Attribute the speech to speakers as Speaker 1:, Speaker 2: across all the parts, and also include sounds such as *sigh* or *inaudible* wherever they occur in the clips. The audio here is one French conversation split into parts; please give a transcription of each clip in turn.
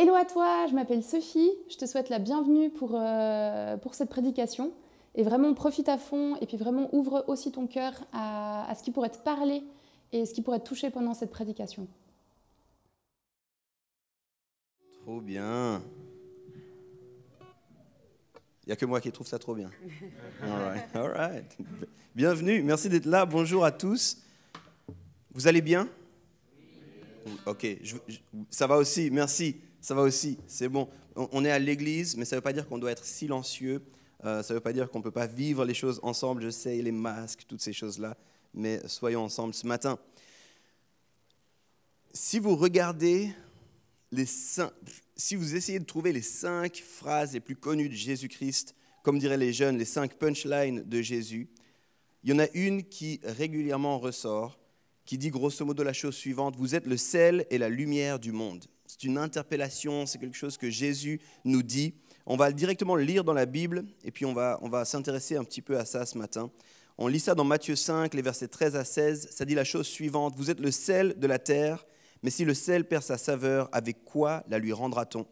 Speaker 1: Hello à toi, je m'appelle Sophie, je te souhaite la bienvenue pour, euh, pour cette prédication. Et vraiment, profite à fond et puis vraiment ouvre aussi ton cœur à, à ce qui pourrait te parler et ce qui pourrait te toucher pendant cette prédication.
Speaker 2: Trop bien. Il n'y a que moi qui trouve ça trop bien. *laughs* All right, all right. Bienvenue, merci d'être là. Bonjour à tous. Vous allez bien? Ok, je- je- ça va aussi, merci, ça va aussi, c'est bon. On est à l'église, mais ça ne veut pas dire qu'on doit être silencieux, Euh, ça ne veut pas dire qu'on ne peut pas vivre les choses ensemble, je sais, les masques, toutes ces choses-là, mais soyons ensemble ce matin. Si vous regardez les si vous essayez de trouver les cinq phrases les plus connues de Jésus-Christ, comme diraient les jeunes, les cinq punchlines de Jésus, il y en a une qui régulièrement ressort, qui dit grosso modo la chose suivante, vous êtes le sel et la lumière du monde. C'est une interpellation, c'est quelque chose que Jésus nous dit. On va directement le lire dans la Bible et puis on va, s'intéresser un petit peu à ça ce matin. On lit ça dans Matthieu 5, les versets 13 à 16. Ça dit la chose suivante, vous êtes le sel de la terre, mais si le sel perd sa saveur, avec quoi la lui rendra-t-on?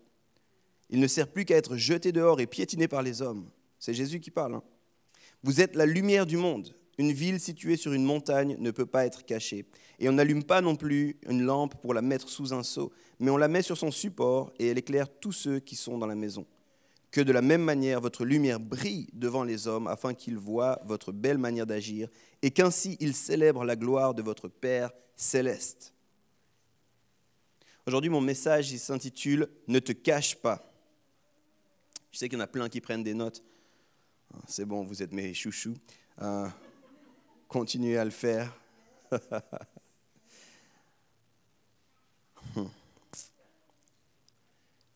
Speaker 2: Il ne sert plus qu'à être jeté dehors et piétiné par les hommes. C'est Jésus qui parle. hein. Vous êtes la lumière du monde. Une ville située sur une montagne ne peut pas être cachée. Et on n'allume pas non plus une lampe pour la mettre sous un seau, mais on la met sur son support et elle éclaire tous ceux qui sont dans la maison. Que de la même manière votre lumière brille devant les hommes afin qu'ils voient votre belle manière d'agir et qu'ainsi ils célèbrent la gloire de votre Père céleste. Aujourd'hui, mon message s'intitule Ne te cache pas. Je sais qu'il y en a plein qui prennent des notes. Ah, C'est bon, vous êtes mes chouchous. Euh, continuez à le faire. *laughs*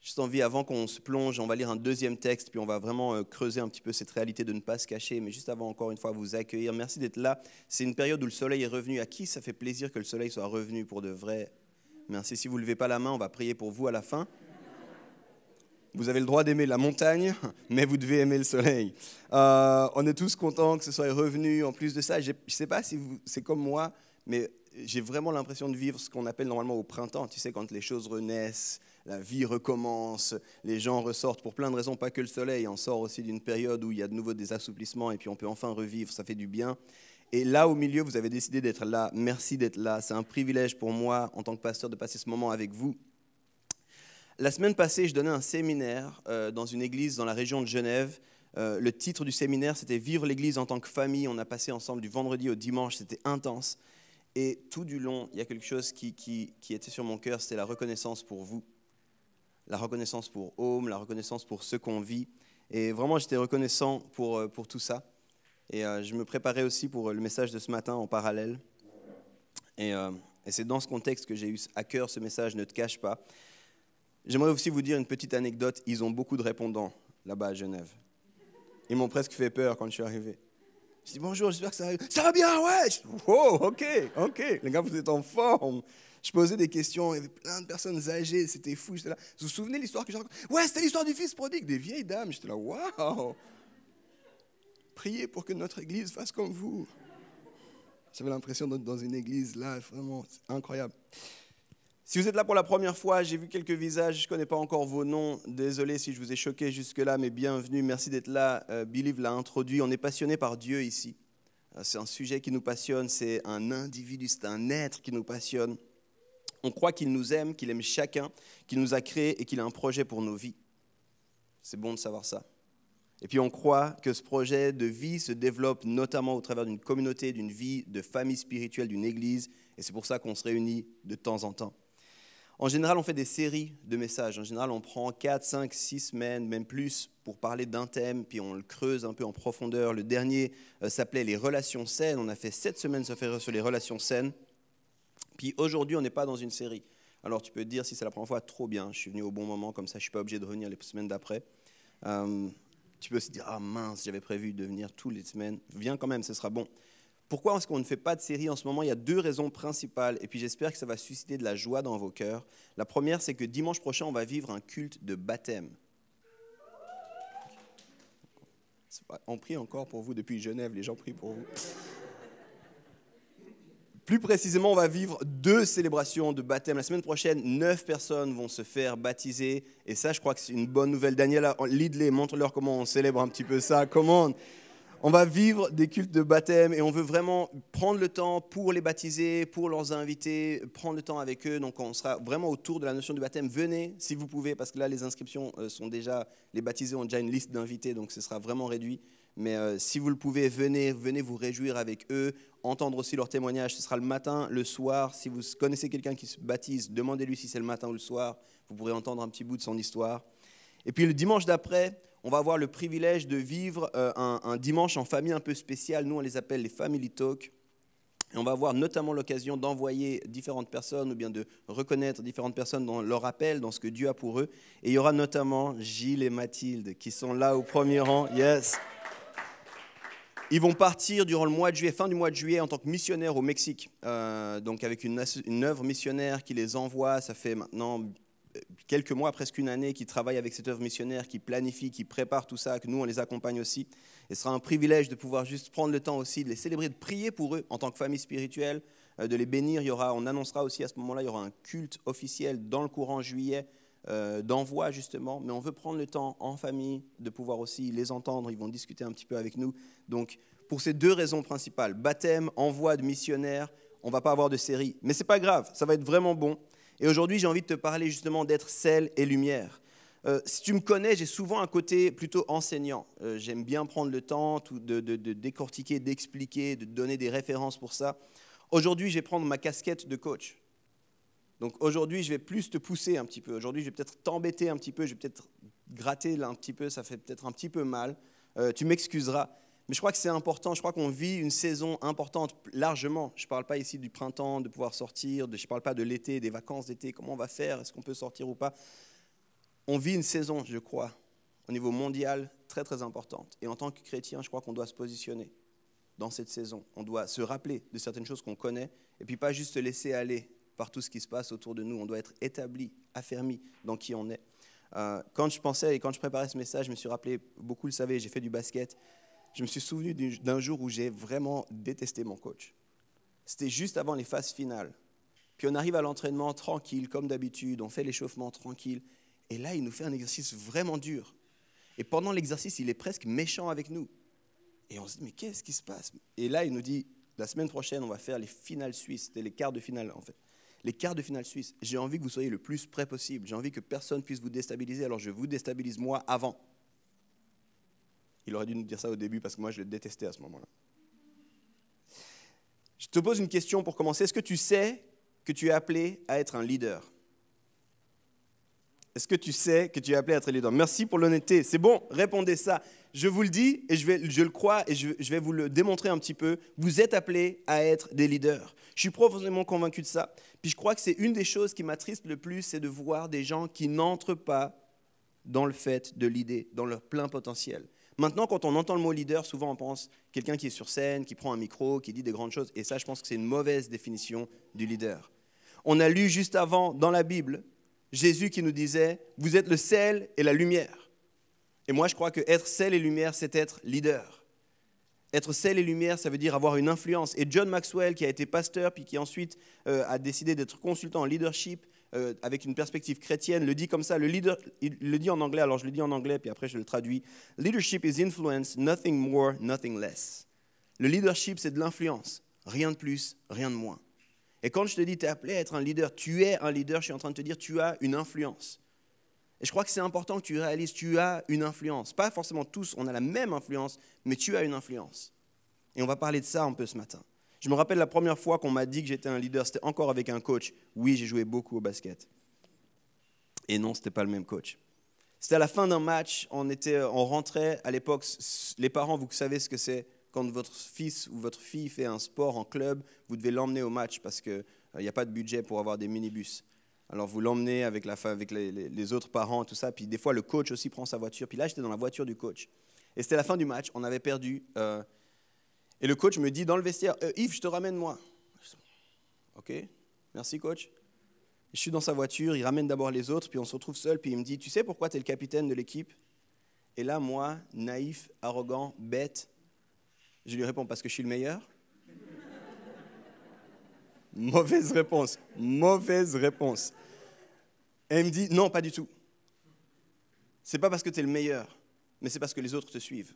Speaker 2: Juste envie, avant qu'on se plonge, on va lire un deuxième texte, puis on va vraiment euh, creuser un petit peu cette réalité de ne pas se cacher. Mais juste avant, encore une fois, vous accueillir. Merci d'être là. C'est une période où le soleil est revenu. À qui ça fait plaisir que le soleil soit revenu pour de vrai? Merci. Si vous ne levez pas la main, on va prier pour vous à la fin. Vous avez le droit d'aimer la montagne, *laughs* mais vous devez aimer le soleil. Euh, on est tous contents que ce soit revenu. En plus de ça, je ne sais pas si c'est comme moi, mais j'ai vraiment l'impression de vivre ce qu'on appelle normalement au printemps. Tu sais, quand les choses renaissent, la vie recommence, les gens ressortent pour plein de raisons, pas que le soleil. On sort aussi d'une période où il y a de nouveau des assouplissements et puis on peut enfin revivre. Ça fait du bien. Et là, au milieu, vous avez décidé d'être là. Merci d'être là. C'est un privilège pour moi, en tant que pasteur, de passer ce moment avec vous. La semaine passée, je donnais un séminaire euh, dans une église dans la région de Genève. Euh, le titre du séminaire, c'était Vivre l'Église en tant que famille. On a passé ensemble du vendredi au dimanche, c'était intense. Et tout du long, il y a quelque chose qui, était sur mon cœur, c'était la reconnaissance pour vous. La reconnaissance pour Home, la reconnaissance pour ce qu'on vit. Et vraiment, j'étais reconnaissant pour, euh, tout ça. Et je me préparais aussi pour le message de ce matin en parallèle. Et, et c'est dans ce contexte que j'ai eu à cœur ce message, ne te cache pas. J'aimerais aussi vous dire une petite anecdote. Ils ont beaucoup de répondants là-bas à Genève. Ils m'ont presque fait peur quand je suis arrivé. Je dis bonjour, j'espère que ça va. Ça va bien, ouais. Je wow, ok, ok. Les gars, vous êtes en forme. Je posais des questions, il y avait plein de personnes âgées, c'était fou. J'étais là. Vous vous souvenez de l'histoire que j'ai racontée Ouais, c'était l'histoire du fils prodigue, des vieilles dames. J'étais là, waouh. Priez pour que notre église fasse comme vous. J'avais l'impression d'être dans une église là, vraiment, c'est incroyable. Si vous êtes là pour la première fois, j'ai vu quelques visages, je ne connais pas encore vos noms. Désolé si je vous ai choqué jusque-là, mais bienvenue, merci d'être là. Euh, Believe l'a introduit, on est passionné par Dieu ici. Euh, C'est un sujet qui nous passionne, c'est un individu, c'est un être qui nous passionne. On croit qu'il nous aime, qu'il aime chacun, qu'il nous a créés et qu'il a un projet pour nos vies. C'est bon de savoir ça. Et puis on croit que ce projet de vie se développe notamment au travers d'une communauté, d'une vie de famille spirituelle, d'une église, et c'est pour ça qu'on se réunit de temps en temps. En général, on fait des séries de messages. En général, on prend 4, 5, 6 semaines, même plus, pour parler d'un thème, puis on le creuse un peu en profondeur. Le dernier euh, s'appelait Les relations saines. On a fait 7 semaines sur les relations saines. Puis aujourd'hui, on n'est pas dans une série. Alors tu peux te dire, si c'est la première fois, trop bien, je suis venu au bon moment, comme ça je ne suis pas obligé de revenir les semaines d'après. Euh, tu peux aussi dire, ah mince, j'avais prévu de venir toutes les semaines. Viens quand même, ce sera bon. Pourquoi est-ce qu'on ne fait pas de série en ce moment? Il y a deux raisons principales, et puis j'espère que ça va susciter de la joie dans vos cœurs. La première, c'est que dimanche prochain, on va vivre un culte de baptême. On prie encore pour vous depuis Genève, les gens prient pour vous. Plus précisément, on va vivre deux célébrations de baptême. La semaine prochaine, neuf personnes vont se faire baptiser. Et ça, je crois que c'est une bonne nouvelle. Daniela, lead-les, montre-leur comment on célèbre un petit peu ça. Comment on va vivre des cultes de baptême et on veut vraiment prendre le temps pour les baptiser, pour leurs invités, prendre le temps avec eux. Donc on sera vraiment autour de la notion du baptême. Venez si vous pouvez, parce que là les inscriptions euh, sont déjà, les baptisés ont déjà une liste d'invités, donc ce sera vraiment réduit. Mais euh, si vous le pouvez, venez, venez vous réjouir avec eux, entendre aussi leurs témoignages. Ce sera le matin, le soir. Si vous connaissez quelqu'un qui se baptise, demandez-lui si c'est le matin ou le soir. Vous pourrez entendre un petit bout de son histoire. Et puis le dimanche d'après, on va avoir le privilège de vivre euh, un, dimanche en famille un peu spécial. Nous, on les appelle les Family Talk. Et on va avoir notamment l'occasion d'envoyer différentes personnes ou bien de reconnaître différentes personnes dans leur appel, dans ce que Dieu a pour eux. Et il y aura notamment Gilles et Mathilde qui sont là au premier rang. Yes. Ils vont partir durant le mois de juillet, fin du mois de juillet, en tant que missionnaires au Mexique. Euh, donc avec une, une œuvre missionnaire qui les envoie. Ça fait maintenant quelques mois, presque une année, qui travaillent avec cette œuvre missionnaire, qui planifie, qui prépare tout ça, que nous, on les accompagne aussi. Et ce sera un privilège de pouvoir juste prendre le temps aussi de les célébrer, de prier pour eux en tant que famille spirituelle, euh, de les bénir. Il y aura, on annoncera aussi à ce moment-là, il y aura un culte officiel dans le courant juillet euh, d'envoi justement, mais on veut prendre le temps en famille de pouvoir aussi les entendre. Ils vont discuter un petit peu avec nous. Donc, pour ces deux raisons principales, baptême, envoi de missionnaires, on va pas avoir de série. Mais ce n'est pas grave, ça va être vraiment bon. Et aujourd'hui, j'ai envie de te parler justement d'être sel et lumière. Euh, si tu me connais, j'ai souvent un côté plutôt enseignant. Euh, j'aime bien prendre le temps de, décortiquer, d'expliquer, de donner des références pour ça. Aujourd'hui, je vais prendre ma casquette de coach. Donc aujourd'hui, je vais plus te pousser un petit peu. Aujourd'hui, je vais peut-être t'embêter un petit peu, je vais peut-être gratter un petit peu, ça fait peut-être un petit peu mal. Euh, tu m'excuseras. Mais je crois que c'est important, je crois qu'on vit une saison importante largement. Je ne parle pas ici du printemps, de pouvoir sortir, je ne parle pas de l'été, des vacances d'été, comment on va faire, est-ce qu'on peut sortir ou pas. On vit une saison, je crois, au niveau mondial, très très importante. Et en tant que chrétien, je crois qu'on doit se positionner dans cette saison. On doit se rappeler de certaines choses qu'on connaît, et puis pas juste se laisser aller par tout ce qui se passe autour de nous. On doit être établi, affermi dans qui on est. Euh, quand je pensais et quand je préparais ce message, je me suis rappelé, beaucoup le savaient, j'ai fait du basket je me suis souvenu d'un jour où j'ai vraiment détesté mon coach. C'était juste avant les phases finales. Puis on arrive à l'entraînement tranquille, comme d'habitude, on fait l'échauffement tranquille. Et là, il nous fait un exercice vraiment dur. Et pendant l'exercice, il est presque méchant avec nous. Et on se dit, mais qu'est-ce qui se passe? Et là, il nous dit, la semaine prochaine, on va faire les finales suisses. C'était les quarts de finale, en fait. Les quarts de finale suisses. J'ai envie que vous soyez le plus près possible. J'ai envie que personne puisse vous déstabiliser. Alors je vous déstabilise moi avant. Il aurait dû nous dire ça au début parce que moi je le détestais à ce moment-là. Je te pose une question pour commencer. Est-ce que tu sais que tu es appelé à être un leader? Est-ce que tu sais que tu es appelé à être un leader? Merci pour l'honnêteté. C'est bon, répondez ça. Je vous le dis et je, vais, je le crois et je, je, vais vous le démontrer un petit peu. Vous êtes appelés à être des leaders. Je suis profondément convaincu de ça. Puis je crois que c'est une des choses qui m'attriste le plus, c'est de voir des gens qui n'entrent pas dans le fait de l'idée, dans leur plein potentiel. Maintenant, quand on entend le mot leader, souvent on pense quelqu'un qui est sur scène, qui prend un micro, qui dit des grandes choses. Et ça, je pense que c'est une mauvaise définition du leader. On a lu juste avant dans la Bible Jésus qui nous disait Vous êtes le sel et la lumière. Et moi, je crois que être sel et lumière, c'est être leader. Être sel et lumière, ça veut dire avoir une influence. Et John Maxwell, qui a été pasteur, puis qui ensuite euh, a décidé d'être consultant en leadership, euh, avec une perspective chrétienne, le dit comme ça, le leader, il le dit en anglais, alors je le dis en anglais, puis après je le traduis. Leadership is influence, nothing more, nothing less. Le leadership, c'est de l'influence, rien de plus, rien de moins. Et quand je te dis, tu es appelé à être un leader, tu es un leader, je suis en train de te dire, tu as une influence. Et je crois que c'est important que tu réalises, tu as une influence. Pas forcément tous, on a la même influence, mais tu as une influence. Et on va parler de ça un peu ce matin. Je me rappelle la première fois qu'on m'a dit que j'étais un leader, c'était encore avec un coach. Oui, j'ai joué beaucoup au basket. Et non, ce n'était pas le même coach. C'était à la fin d'un match, on, était, on rentrait, à l'époque, les parents, vous savez ce que c'est, quand votre fils ou votre fille fait un sport en club, vous devez l'emmener au match parce qu'il n'y a pas de budget pour avoir des minibus. Alors vous l'emmenez avec, la, avec les, autres parents, tout ça, puis des fois le coach aussi prend sa voiture. Puis là, j'étais dans la voiture du coach. Et c'était la fin du match, on avait perdu. Euh, et le coach me dit dans le vestiaire, euh, Yves, je te ramène moi. Ok, merci coach. Je suis dans sa voiture, il ramène d'abord les autres, puis on se retrouve seul, puis il me dit, tu sais pourquoi tu es le capitaine de l'équipe? Et là, moi, naïf, arrogant, bête, je lui réponds parce que je suis le meilleur. *laughs* Mauvaise réponse. Mauvaise réponse. Et elle me dit, non, pas du tout. C'est pas parce que tu es le meilleur, mais c'est parce que les autres te suivent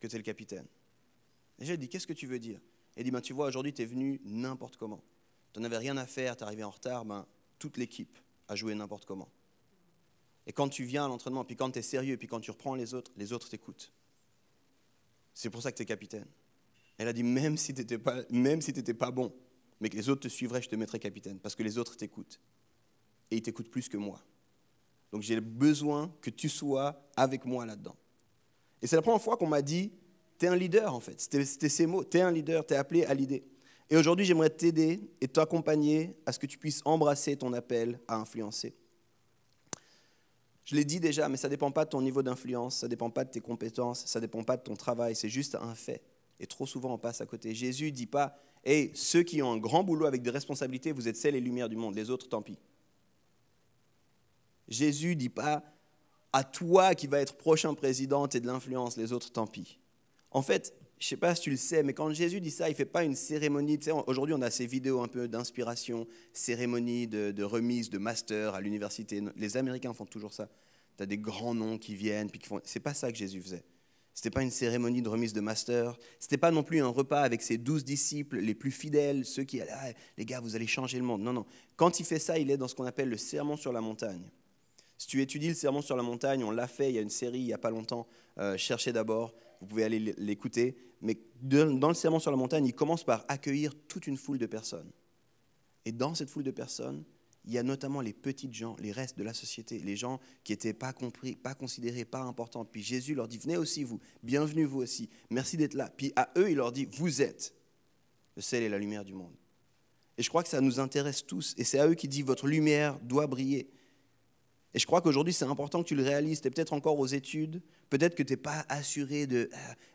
Speaker 2: que tu es le capitaine. Et j'ai dit, qu'est-ce que tu veux dire? Elle dit, ben, tu vois, aujourd'hui, tu es venu n'importe comment. Tu n'avais rien à faire, tu arrivé en retard, ben, toute l'équipe a joué n'importe comment. Et quand tu viens à l'entraînement, puis quand tu es sérieux, puis quand tu reprends les autres, les autres t'écoutent. C'est pour ça que tu es capitaine. Elle a dit, même si tu n'étais pas, si pas bon, mais que les autres te suivraient, je te mettrais capitaine, parce que les autres t'écoutent. Et ils t'écoutent plus que moi. Donc j'ai besoin que tu sois avec moi là-dedans. Et c'est la première fois qu'on m'a dit, tu es un leader en fait. C'était ces mots, tu es un leader, tu es appelé à l'idée. Et aujourd'hui, j'aimerais t'aider et t'accompagner à ce que tu puisses embrasser ton appel à influencer. Je l'ai dit déjà, mais ça ne dépend pas de ton niveau d'influence, ça ne dépend pas de tes compétences, ça ne dépend pas de ton travail, c'est juste un fait. Et trop souvent, on passe à côté. Jésus ne dit pas, hé, ceux qui ont un grand boulot avec des responsabilités, vous êtes celles et lumières du monde, les autres, tant pis. Jésus ne dit pas, à toi qui vas être prochain président, et de l'influence, les autres, tant pis. En fait, je ne sais pas si tu le sais, mais quand Jésus dit ça, il ne fait pas une cérémonie. Aujourd'hui, on a ces vidéos un peu d'inspiration, cérémonie de, remise de master à l'université. Les Américains font toujours ça. Tu as des grands noms qui viennent, puis qui font. C'est pas ça que Jésus faisait. C'était pas une cérémonie de remise de master. C'était pas non plus un repas avec ses douze disciples les plus fidèles, ceux qui, ah, les gars, vous allez changer le monde. Non, non. Quand il fait ça, il est dans ce qu'on appelle le sermon sur la montagne. Si tu étudies le sermon sur la montagne, on l'a fait, il y a une série il n'y a pas longtemps, euh, cherchez d'abord, vous pouvez aller l'écouter. Mais dans le sermon sur la montagne, il commence par accueillir toute une foule de personnes. Et dans cette foule de personnes, il y a notamment les petites gens, les restes de la société, les gens qui n'étaient pas compris, pas considérés, pas importants. Puis Jésus leur dit, venez aussi vous, bienvenue vous aussi, merci d'être là. Puis à eux, il leur dit, vous êtes le sel et la lumière du monde. Et je crois que ça nous intéresse tous. Et c'est à eux qu'il dit, votre lumière doit briller. Et je crois qu'aujourd'hui, c'est important que tu le réalises. Tu es peut-être encore aux études, peut-être que tu n'es pas assuré de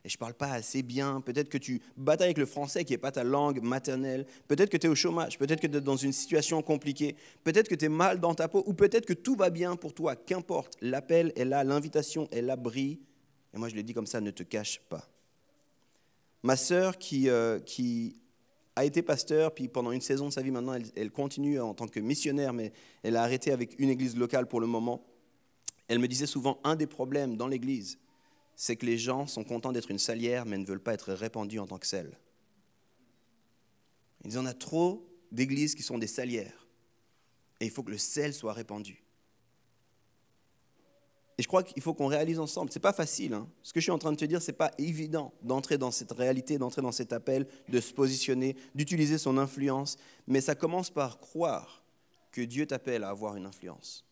Speaker 2: et je ne parle pas assez bien, peut-être que tu batailles avec le français qui n'est pas ta langue maternelle, peut-être que tu es au chômage, peut-être que tu es dans une situation compliquée, peut-être que tu es mal dans ta peau, ou peut-être que tout va bien pour toi. Qu'importe, l'appel est là, l'invitation est là, brille. Et moi, je le dis comme ça, ne te cache pas. Ma sœur qui, euh, qui a été pasteur, puis pendant une saison de sa vie maintenant, elle, continue en tant que missionnaire, mais elle a arrêté avec une église locale pour le moment. Elle me disait souvent, un des problèmes dans l'église, c'est que les gens sont contents d'être une salière, mais ne veulent pas être répandus en tant que sel. Ils en a trop d'églises qui sont des salières, et il faut que le sel soit répandu. Et je crois qu'il faut qu'on réalise ensemble. Ce n'est pas facile. Hein. Ce que je suis en train de te dire, ce n'est pas évident d'entrer dans cette réalité, d'entrer dans cet appel, de se positionner, d'utiliser son influence. Mais ça commence par croire que Dieu t'appelle à avoir une influence.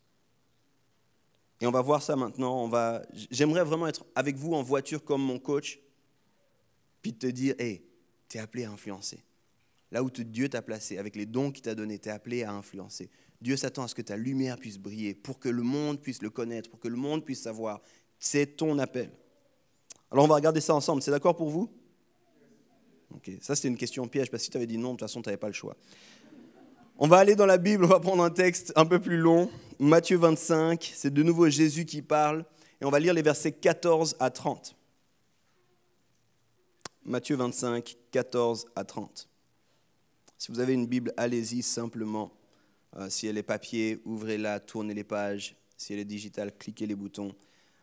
Speaker 2: Et on va voir ça maintenant. On va... J'aimerais vraiment être avec vous en voiture comme mon coach, puis te dire, hé, tu es appelé à influencer. Là où Dieu t'a placé, avec les dons qu'il t'a donnés, tu es appelé à influencer. Dieu s'attend à ce que ta lumière puisse briller, pour que le monde puisse le connaître, pour que le monde puisse savoir. C'est ton appel. Alors on va regarder ça ensemble. C'est d'accord pour vous? Ok, ça c'était une question piège, parce que si tu avais dit non, de toute façon, tu n'avais pas le choix. On va aller dans la Bible, on va prendre un texte un peu plus long. Matthieu 25, c'est de nouveau Jésus qui parle, et on va lire les versets 14 à 30. Matthieu 25, 14 à 30. Si vous avez une Bible, allez-y simplement. Euh, si elle est papier, ouvrez-la, tournez les pages. Si elle est digitale, cliquez les boutons.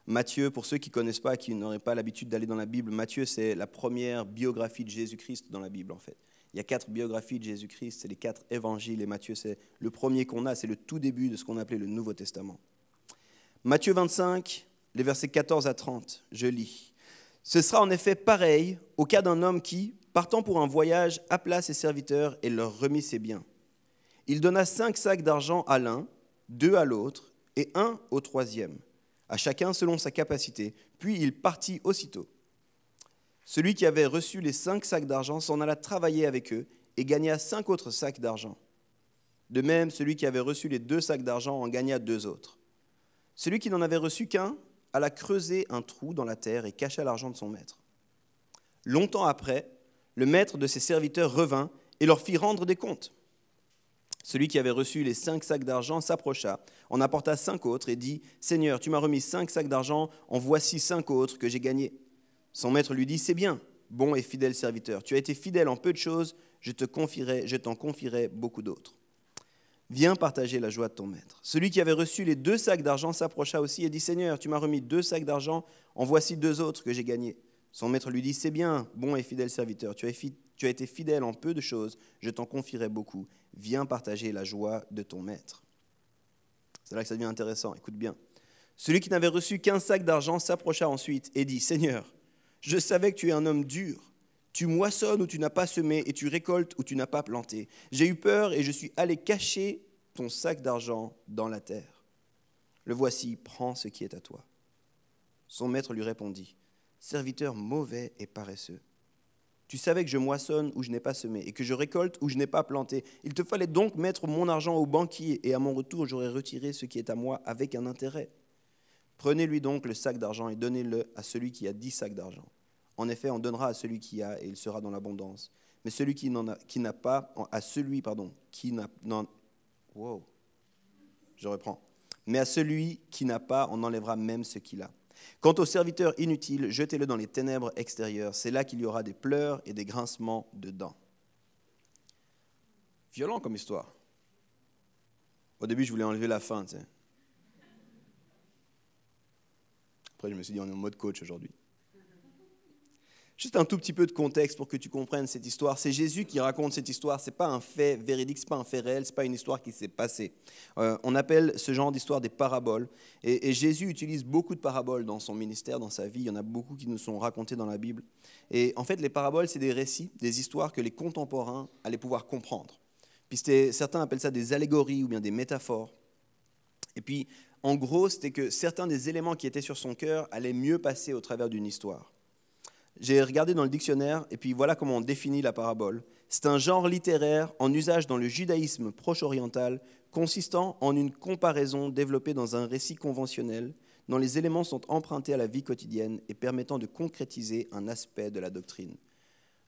Speaker 2: Matthieu, pour ceux qui ne connaissent pas, qui n'auraient pas l'habitude d'aller dans la Bible, Matthieu, c'est la première biographie de Jésus-Christ dans la Bible, en fait. Il y a quatre biographies de Jésus-Christ, c'est les quatre évangiles, et Matthieu, c'est le premier qu'on a, c'est le tout début de ce qu'on appelait le Nouveau Testament. Matthieu 25, les versets 14 à 30, je lis. Ce sera en effet pareil au cas d'un homme qui, partant pour un voyage, appela ses serviteurs et leur remit ses biens. Il donna cinq sacs d'argent à l'un, deux à l'autre, et un au troisième, à chacun selon sa capacité, puis il partit aussitôt. Celui qui avait reçu les cinq sacs d'argent s'en alla travailler avec eux et gagna cinq autres sacs d'argent. De même, celui qui avait reçu les deux sacs d'argent en gagna deux autres. Celui qui n'en avait reçu qu'un alla creuser un trou dans la terre et cacha l'argent de son maître. Longtemps après, le maître de ses serviteurs revint et leur fit rendre des comptes. Celui qui avait reçu les cinq sacs d'argent s'approcha, en apporta cinq autres et dit, Seigneur, tu m'as remis cinq sacs d'argent, en voici cinq autres que j'ai gagnés. Son maître lui dit, C'est bien, bon et fidèle serviteur, tu as été fidèle en peu de choses, je te confierai, t'en confierai beaucoup d'autres. Viens partager la joie de ton maître. Celui qui avait reçu les deux sacs d'argent s'approcha aussi et dit Seigneur, tu m'as remis deux sacs d'argent, en voici deux autres que j'ai gagnés. Son maître lui dit C'est bien, bon et fidèle serviteur, tu as, tu as été fidèle en peu de choses, je t'en confierai beaucoup. Viens partager la joie de ton maître. C'est là que ça devient intéressant, écoute bien. Celui qui n'avait reçu qu'un sac d'argent s'approcha ensuite et dit Seigneur, je savais que tu es un homme dur. Tu moissonnes où tu n'as pas semé et tu récoltes où tu n'as pas planté. J'ai eu peur et je suis allé cacher ton sac d'argent dans la terre. Le voici, prends ce qui est à toi. Son maître lui répondit, Serviteur mauvais et paresseux. Tu savais que je moissonne où je n'ai pas semé et que je récolte où je n'ai pas planté. Il te fallait donc mettre mon argent au banquier et à mon retour j'aurais retiré ce qui est à moi avec un intérêt. Prenez-lui donc le sac d'argent et donnez-le à celui qui a dix sacs d'argent. En effet, on donnera à celui qui a et il sera dans l'abondance. Mais celui qui n'a pas, à celui, pardon, qui n'a, wow, je reprends. Mais à celui qui n'a pas, on enlèvera même ce qu'il a. Quant au serviteur inutile, jetez-le dans les ténèbres extérieures. C'est là qu'il y aura des pleurs et des grincements de dents. Violent comme histoire. Au début, je voulais enlever la fin. Après, je me suis dit, on est en mode coach aujourd'hui. Juste un tout petit peu de contexte pour que tu comprennes cette histoire. C'est Jésus qui raconte cette histoire. Ce n'est pas un fait véridique, ce n'est pas un fait réel, ce n'est pas une histoire qui s'est passée. Euh, on appelle ce genre d'histoire des paraboles. Et, Jésus utilise beaucoup de paraboles dans son ministère, dans sa vie. Il y en a beaucoup qui nous sont racontées dans la Bible. Et en fait, les paraboles, c'est des récits, des histoires que les contemporains allaient pouvoir comprendre. Puis certains appellent ça des allégories ou bien des métaphores. Et puis, en gros, c'était que certains des éléments qui étaient sur son cœur allaient mieux passer au travers d'une histoire. J'ai regardé dans le dictionnaire et puis voilà comment on définit la parabole. C'est un genre littéraire en usage dans le judaïsme proche-oriental consistant en une comparaison développée dans un récit conventionnel dont les éléments sont empruntés à la vie quotidienne et permettant de concrétiser un aspect de la doctrine.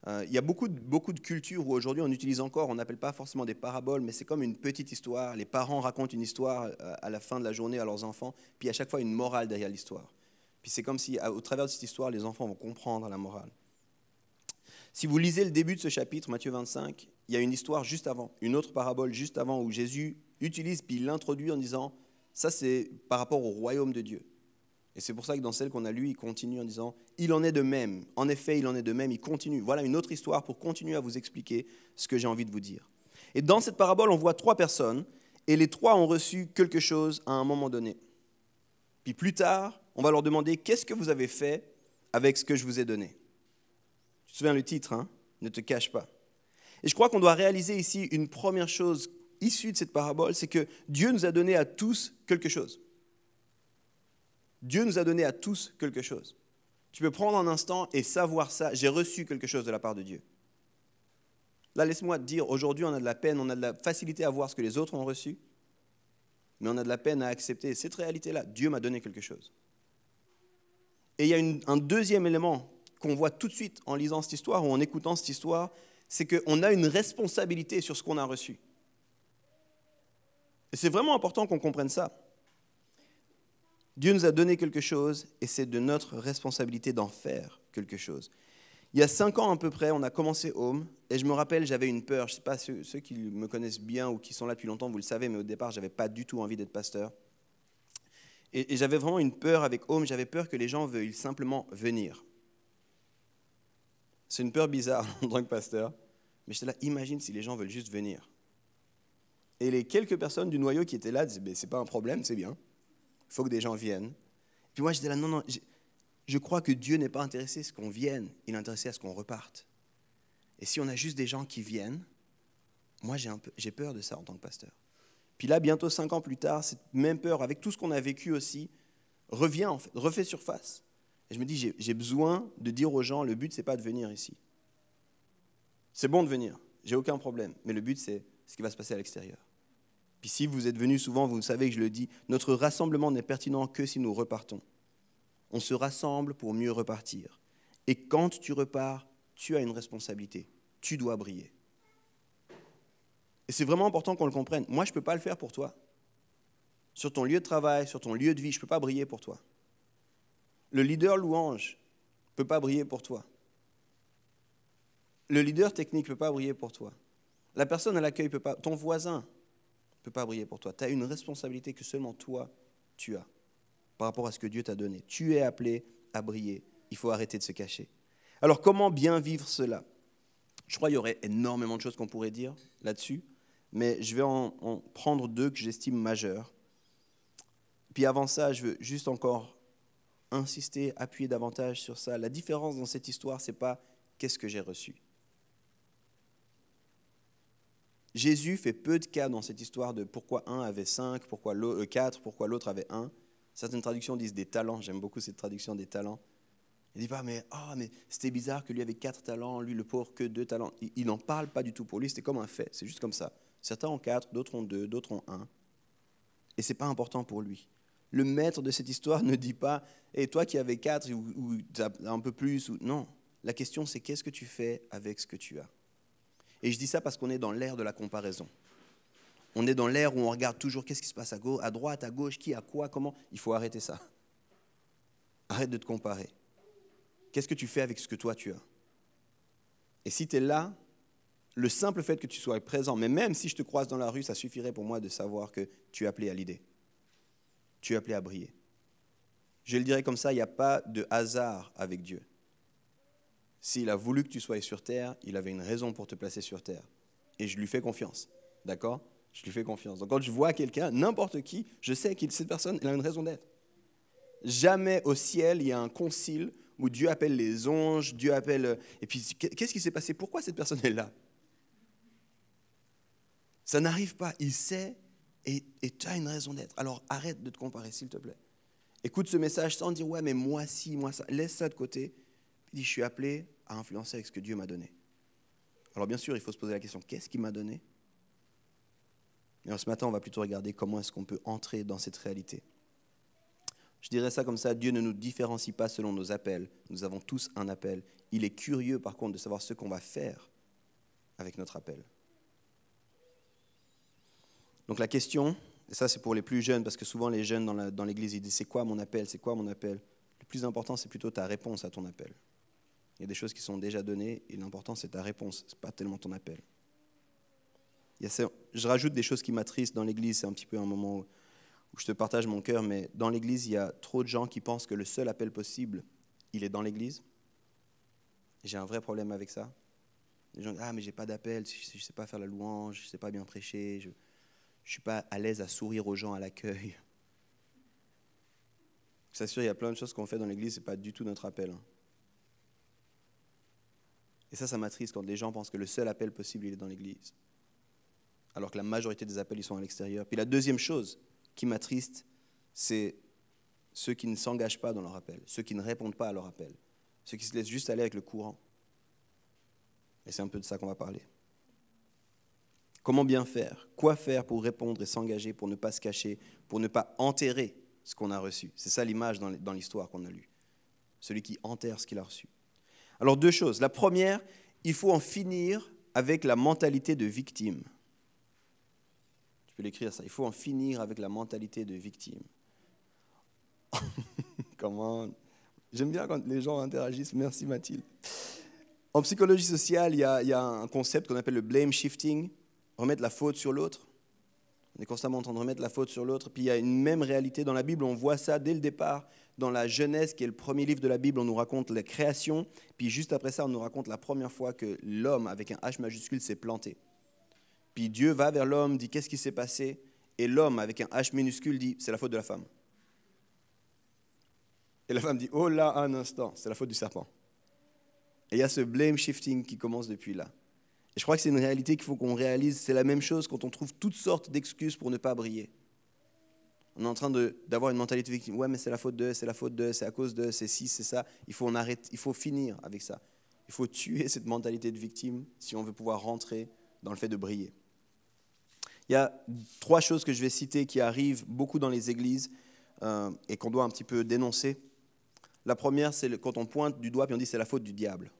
Speaker 2: Euh, il y a beaucoup de, beaucoup de cultures où aujourd'hui on utilise encore, on n'appelle pas forcément des paraboles, mais c'est comme une petite histoire. Les parents racontent une histoire euh, à la fin de la journée à leurs enfants, puis à chaque fois une morale derrière l'histoire. C'est comme si, au travers de cette histoire, les enfants vont comprendre la morale. Si vous lisez le début de ce chapitre, Matthieu 25, il y a une histoire juste avant, une autre parabole juste avant où Jésus utilise puis l'introduit en disant ça c'est par rapport au royaume de Dieu. Et c'est pour ça que dans celle qu'on a lue, il continue en disant il en est de même. En effet, il en est de même. Il continue. Voilà une autre histoire pour continuer à vous expliquer ce que j'ai envie de vous dire. Et dans cette parabole, on voit trois personnes et les trois ont reçu quelque chose à un moment donné. Puis plus tard, on va leur demander qu'est-ce que vous avez fait avec ce que je vous ai donné? Tu te souviens le titre, hein? Ne te cache pas. Et je crois qu'on doit réaliser ici une première chose issue de cette parabole, c'est que Dieu nous a donné à tous quelque chose. Dieu nous a donné à tous quelque chose. Tu peux prendre un instant et savoir ça, j'ai reçu quelque chose de la part de Dieu. Là, laisse-moi te dire, aujourd'hui, on a de la peine, on a de la facilité à voir ce que les autres ont reçu, mais on a de la peine à accepter cette réalité-là. Dieu m'a donné quelque chose. Et il y a un deuxième élément qu'on voit tout de suite en lisant cette histoire ou en écoutant cette histoire, c'est qu'on a une responsabilité sur ce qu'on a reçu. Et c'est vraiment important qu'on comprenne ça. Dieu nous a donné quelque chose et c'est de notre responsabilité d'en faire quelque chose. Il y a cinq ans à peu près, on a commencé Home et je me rappelle, j'avais une peur. Je ne sais pas, ceux, ceux, qui me connaissent bien ou qui sont là depuis longtemps, vous le savez, mais au départ, je n'avais pas du tout envie d'être pasteur. Et, j'avais vraiment une peur avec Home, j'avais peur que les gens veuillent simplement venir. C'est une peur bizarre *laughs* en tant que pasteur, mais j'étais là, imagine si les gens veulent juste venir. Et les quelques personnes du noyau qui étaient là disaient, ben, c'est pas un problème, c'est bien, il faut que des gens viennent. Puis moi j'étais là, non, non, je crois que Dieu n'est pas intéressé à ce qu'on vienne, il est intéressé à ce qu'on reparte. Et si on a juste des gens qui viennent, moi j'ai peur de ça en tant que pasteur. Puis là, bientôt cinq ans plus tard, cette même peur, avec tout ce qu'on a vécu aussi, revient, en fait, refait surface. Et je me dis, j'ai besoin de dire aux gens, le but, c'est pas de venir ici. C'est bon de venir, j'ai aucun problème, mais le but, c'est ce qui va se passer à l'extérieur. Puis si vous êtes venus souvent, vous savez que je le dis, notre rassemblement n'est pertinent que si nous repartons. On se rassemble pour mieux repartir. Et quand tu repars, tu as une responsabilité. Tu dois briller. Et c'est vraiment important qu'on le comprenne. Moi, je ne peux pas le faire pour toi. Sur ton lieu de travail, sur ton lieu de vie, je ne peux pas briller pour toi. Le leader louange ne peut pas briller pour toi. Le leader technique ne peut pas briller pour toi. La personne à l'accueil peut pas. Ton voisin ne peut pas briller pour toi. Tu as une responsabilité que seulement toi, tu as par rapport à ce que Dieu t'a donné. Tu es appelé à briller. Il faut arrêter de se cacher. Alors comment bien vivre cela? Je crois qu'il y aurait énormément de choses qu'on pourrait dire là-dessus, mais je vais en, en prendre deux que j'estime majeures. Puis avant ça, je veux juste encore insister, appuyer davantage sur ça. La différence dans cette histoire, c'est pas qu'est-ce que j'ai reçu. Jésus fait peu de cas dans cette histoire de pourquoi un avait cinq, pourquoi l'autre, euh, quatre, pourquoi l'autre avait un. Certaines traductions disent des talents. J'aime beaucoup cette traduction des talents. Il dit pas, mais, oh, mais c'était bizarre que lui avait quatre talents, lui le pauvre que deux talents. Il n'en parle pas du tout pour lui, c'était comme un fait, c'est juste comme ça. Certains ont quatre, d'autres ont deux, d'autres ont un. Et c'est pas important pour lui. Le maître de cette histoire *laughs* ne dit pas, et toi qui avais quatre ou, un peu plus, ou non. La question c'est qu'est-ce que tu fais avec ce que tu as? Et je dis ça parce qu'on est dans l'ère de la comparaison. On est dans l'ère où on regarde toujours qu'est-ce qui se passe à, gauche, à droite, à gauche, qui a quoi, comment? Il faut arrêter ça. Arrête de te comparer. Qu'est-ce que tu fais avec ce que toi tu as? Et si tu es là, le simple fait que tu sois présent, mais même si je te croise dans la rue, ça suffirait pour moi de savoir que tu es appelé à l'idée. Tu es appelé à briller. Je le dirais comme ça, il n'y a pas de hasard avec Dieu. S'il a voulu que tu sois sur terre, il avait une raison pour te placer sur terre. Et je lui fais confiance. D'accord? Je lui fais confiance. Donc quand je vois quelqu'un, n'importe qui, je sais que cette personne, elle a une raison d'être. Jamais au ciel, il y a un concile où Dieu appelle les anges, Dieu appelle... Et puis, qu'est-ce qui s'est passé? Pourquoi cette personne est là? Ça n'arrive pas. Il sait et tu as une raison d'être. Alors arrête de te comparer, s'il te plaît. Écoute ce message sans dire, ouais, mais moi si, moi ça. Laisse ça de côté dit, je suis appelé à influencer avec ce que Dieu m'a donné. Alors bien sûr, il faut se poser la question, qu'est-ce qu'il m'a donné? Et ce matin, on va plutôt regarder comment est-ce qu'on peut entrer dans cette réalité. Je dirais ça comme ça, Dieu ne nous différencie pas selon nos appels. Nous avons tous un appel. Il est curieux, par contre, de savoir ce qu'on va faire avec notre appel. Donc la question, et ça c'est pour les plus jeunes, parce que souvent les jeunes dans l'église, ils disent, c'est quoi mon appel? C'est quoi mon appel? Le plus important, c'est plutôt ta réponse à ton appel. Il y a des choses qui sont déjà données et l'important c'est ta réponse, ce n'est pas tellement ton appel. je rajoute des choses qui m'attristent dans l'Église, c'est un petit peu un moment où, je te partage mon cœur, mais dans l'Église, il y a trop de gens qui pensent que le seul appel possible, il est dans l'Église. J'ai un vrai problème avec ça. Les gens disent, ah mais j'ai pas d'appel, je ne sais pas faire la louange, je ne sais pas bien prêcher, je ne suis pas à l'aise à sourire aux gens à l'accueil. Je sûr, il y a plein de choses qu'on fait dans l'Église, ce n'est pas du tout notre appel. Hein. Et ça, ça m'attriste quand les gens pensent que le seul appel possible, il est dans l'Église. Alors que la majorité des appels, ils sont à l'extérieur. Puis la deuxième chose qui m'attriste, c'est ceux qui ne s'engagent pas dans leur appel, ceux qui ne répondent pas à leur appel, ceux qui se laissent juste aller avec le courant. Et c'est un peu de ça qu'on va parler. Comment bien faire? Quoi faire pour répondre et s'engager, pour ne pas se cacher, pour ne pas enterrer ce qu'on a reçu? C'est ça l'image dans l'histoire qu'on a lue. Celui qui enterre ce qu'il a reçu. Alors deux choses. La première, il faut en finir avec la mentalité de victime. Tu peux l'écrire ça. Il faut en finir avec la mentalité de victime. *laughs* Comment J'aime bien quand les gens interagissent. Merci Mathilde. En psychologie sociale, il y a, il y a un concept qu'on appelle le blame shifting, remettre la faute sur l'autre. On est constamment en train de remettre la faute sur l'autre. Puis il y a une même réalité dans la Bible, on voit ça dès le départ dans la Genèse, qui est le premier livre de la Bible, on nous raconte la création, puis juste après ça, on nous raconte la première fois que l'homme, avec un H majuscule, s'est planté. Puis Dieu va vers l'homme, dit qu'est-ce qui s'est passé, et l'homme, avec un H minuscule, dit c'est la faute de la femme. Et la femme dit oh là, un instant, c'est la faute du serpent. Et il y a ce blame shifting qui commence depuis là. Et je crois que c'est une réalité qu'il faut qu'on réalise. C'est la même chose quand on trouve toutes sortes d'excuses pour ne pas briller. On est en train d'avoir une mentalité victime. Ouais, mais c'est la faute de, c'est la faute de, c'est à cause de, c'est ci, c'est ça. Il faut, arrêter, il faut finir avec ça. Il faut tuer cette mentalité de victime si on veut pouvoir rentrer dans le fait de briller. Il y a trois choses que je vais citer qui arrivent beaucoup dans les églises euh, et qu'on doit un petit peu dénoncer. La première, c'est quand on pointe du doigt et on dit c'est la faute du diable.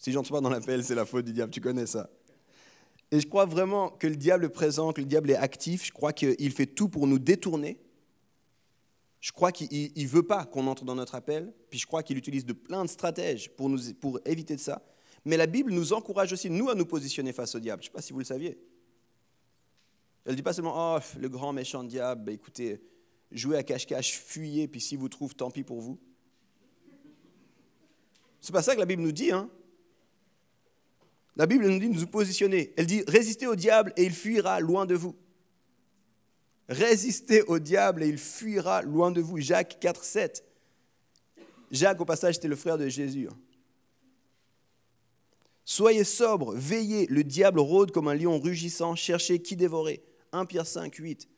Speaker 2: Si j'entre pas dans l'appel, c'est la faute du diable. Tu connais ça. Et je crois vraiment que le diable est présent, que le diable est actif. Je crois qu'il fait tout pour nous détourner Je crois qu'il ne veut pas qu'on entre dans notre appel, puis je crois qu'il utilise de plein de stratèges pour, nous, pour éviter de ça. Mais la Bible nous encourage aussi, nous, à nous positionner face au diable. Je ne sais pas si vous le saviez. Elle ne dit pas seulement, oh, le grand méchant diable, ben, écoutez, jouez à cache-cache, fuyez, puis s'il vous trouve, tant pis pour vous. C'est pas ça que la Bible nous dit. Hein. La Bible nous dit de nous positionner. Elle dit, résistez au diable et il fuira loin de vous. Résistez au diable et il fuira loin de vous. Jacques 4, 7. Jacques, au passage, c'était le frère de Jésus. Hein. Soyez sobres, veillez, le diable rôde comme un lion rugissant, cherchez qui dévorer. 1 Pierre 5, 8.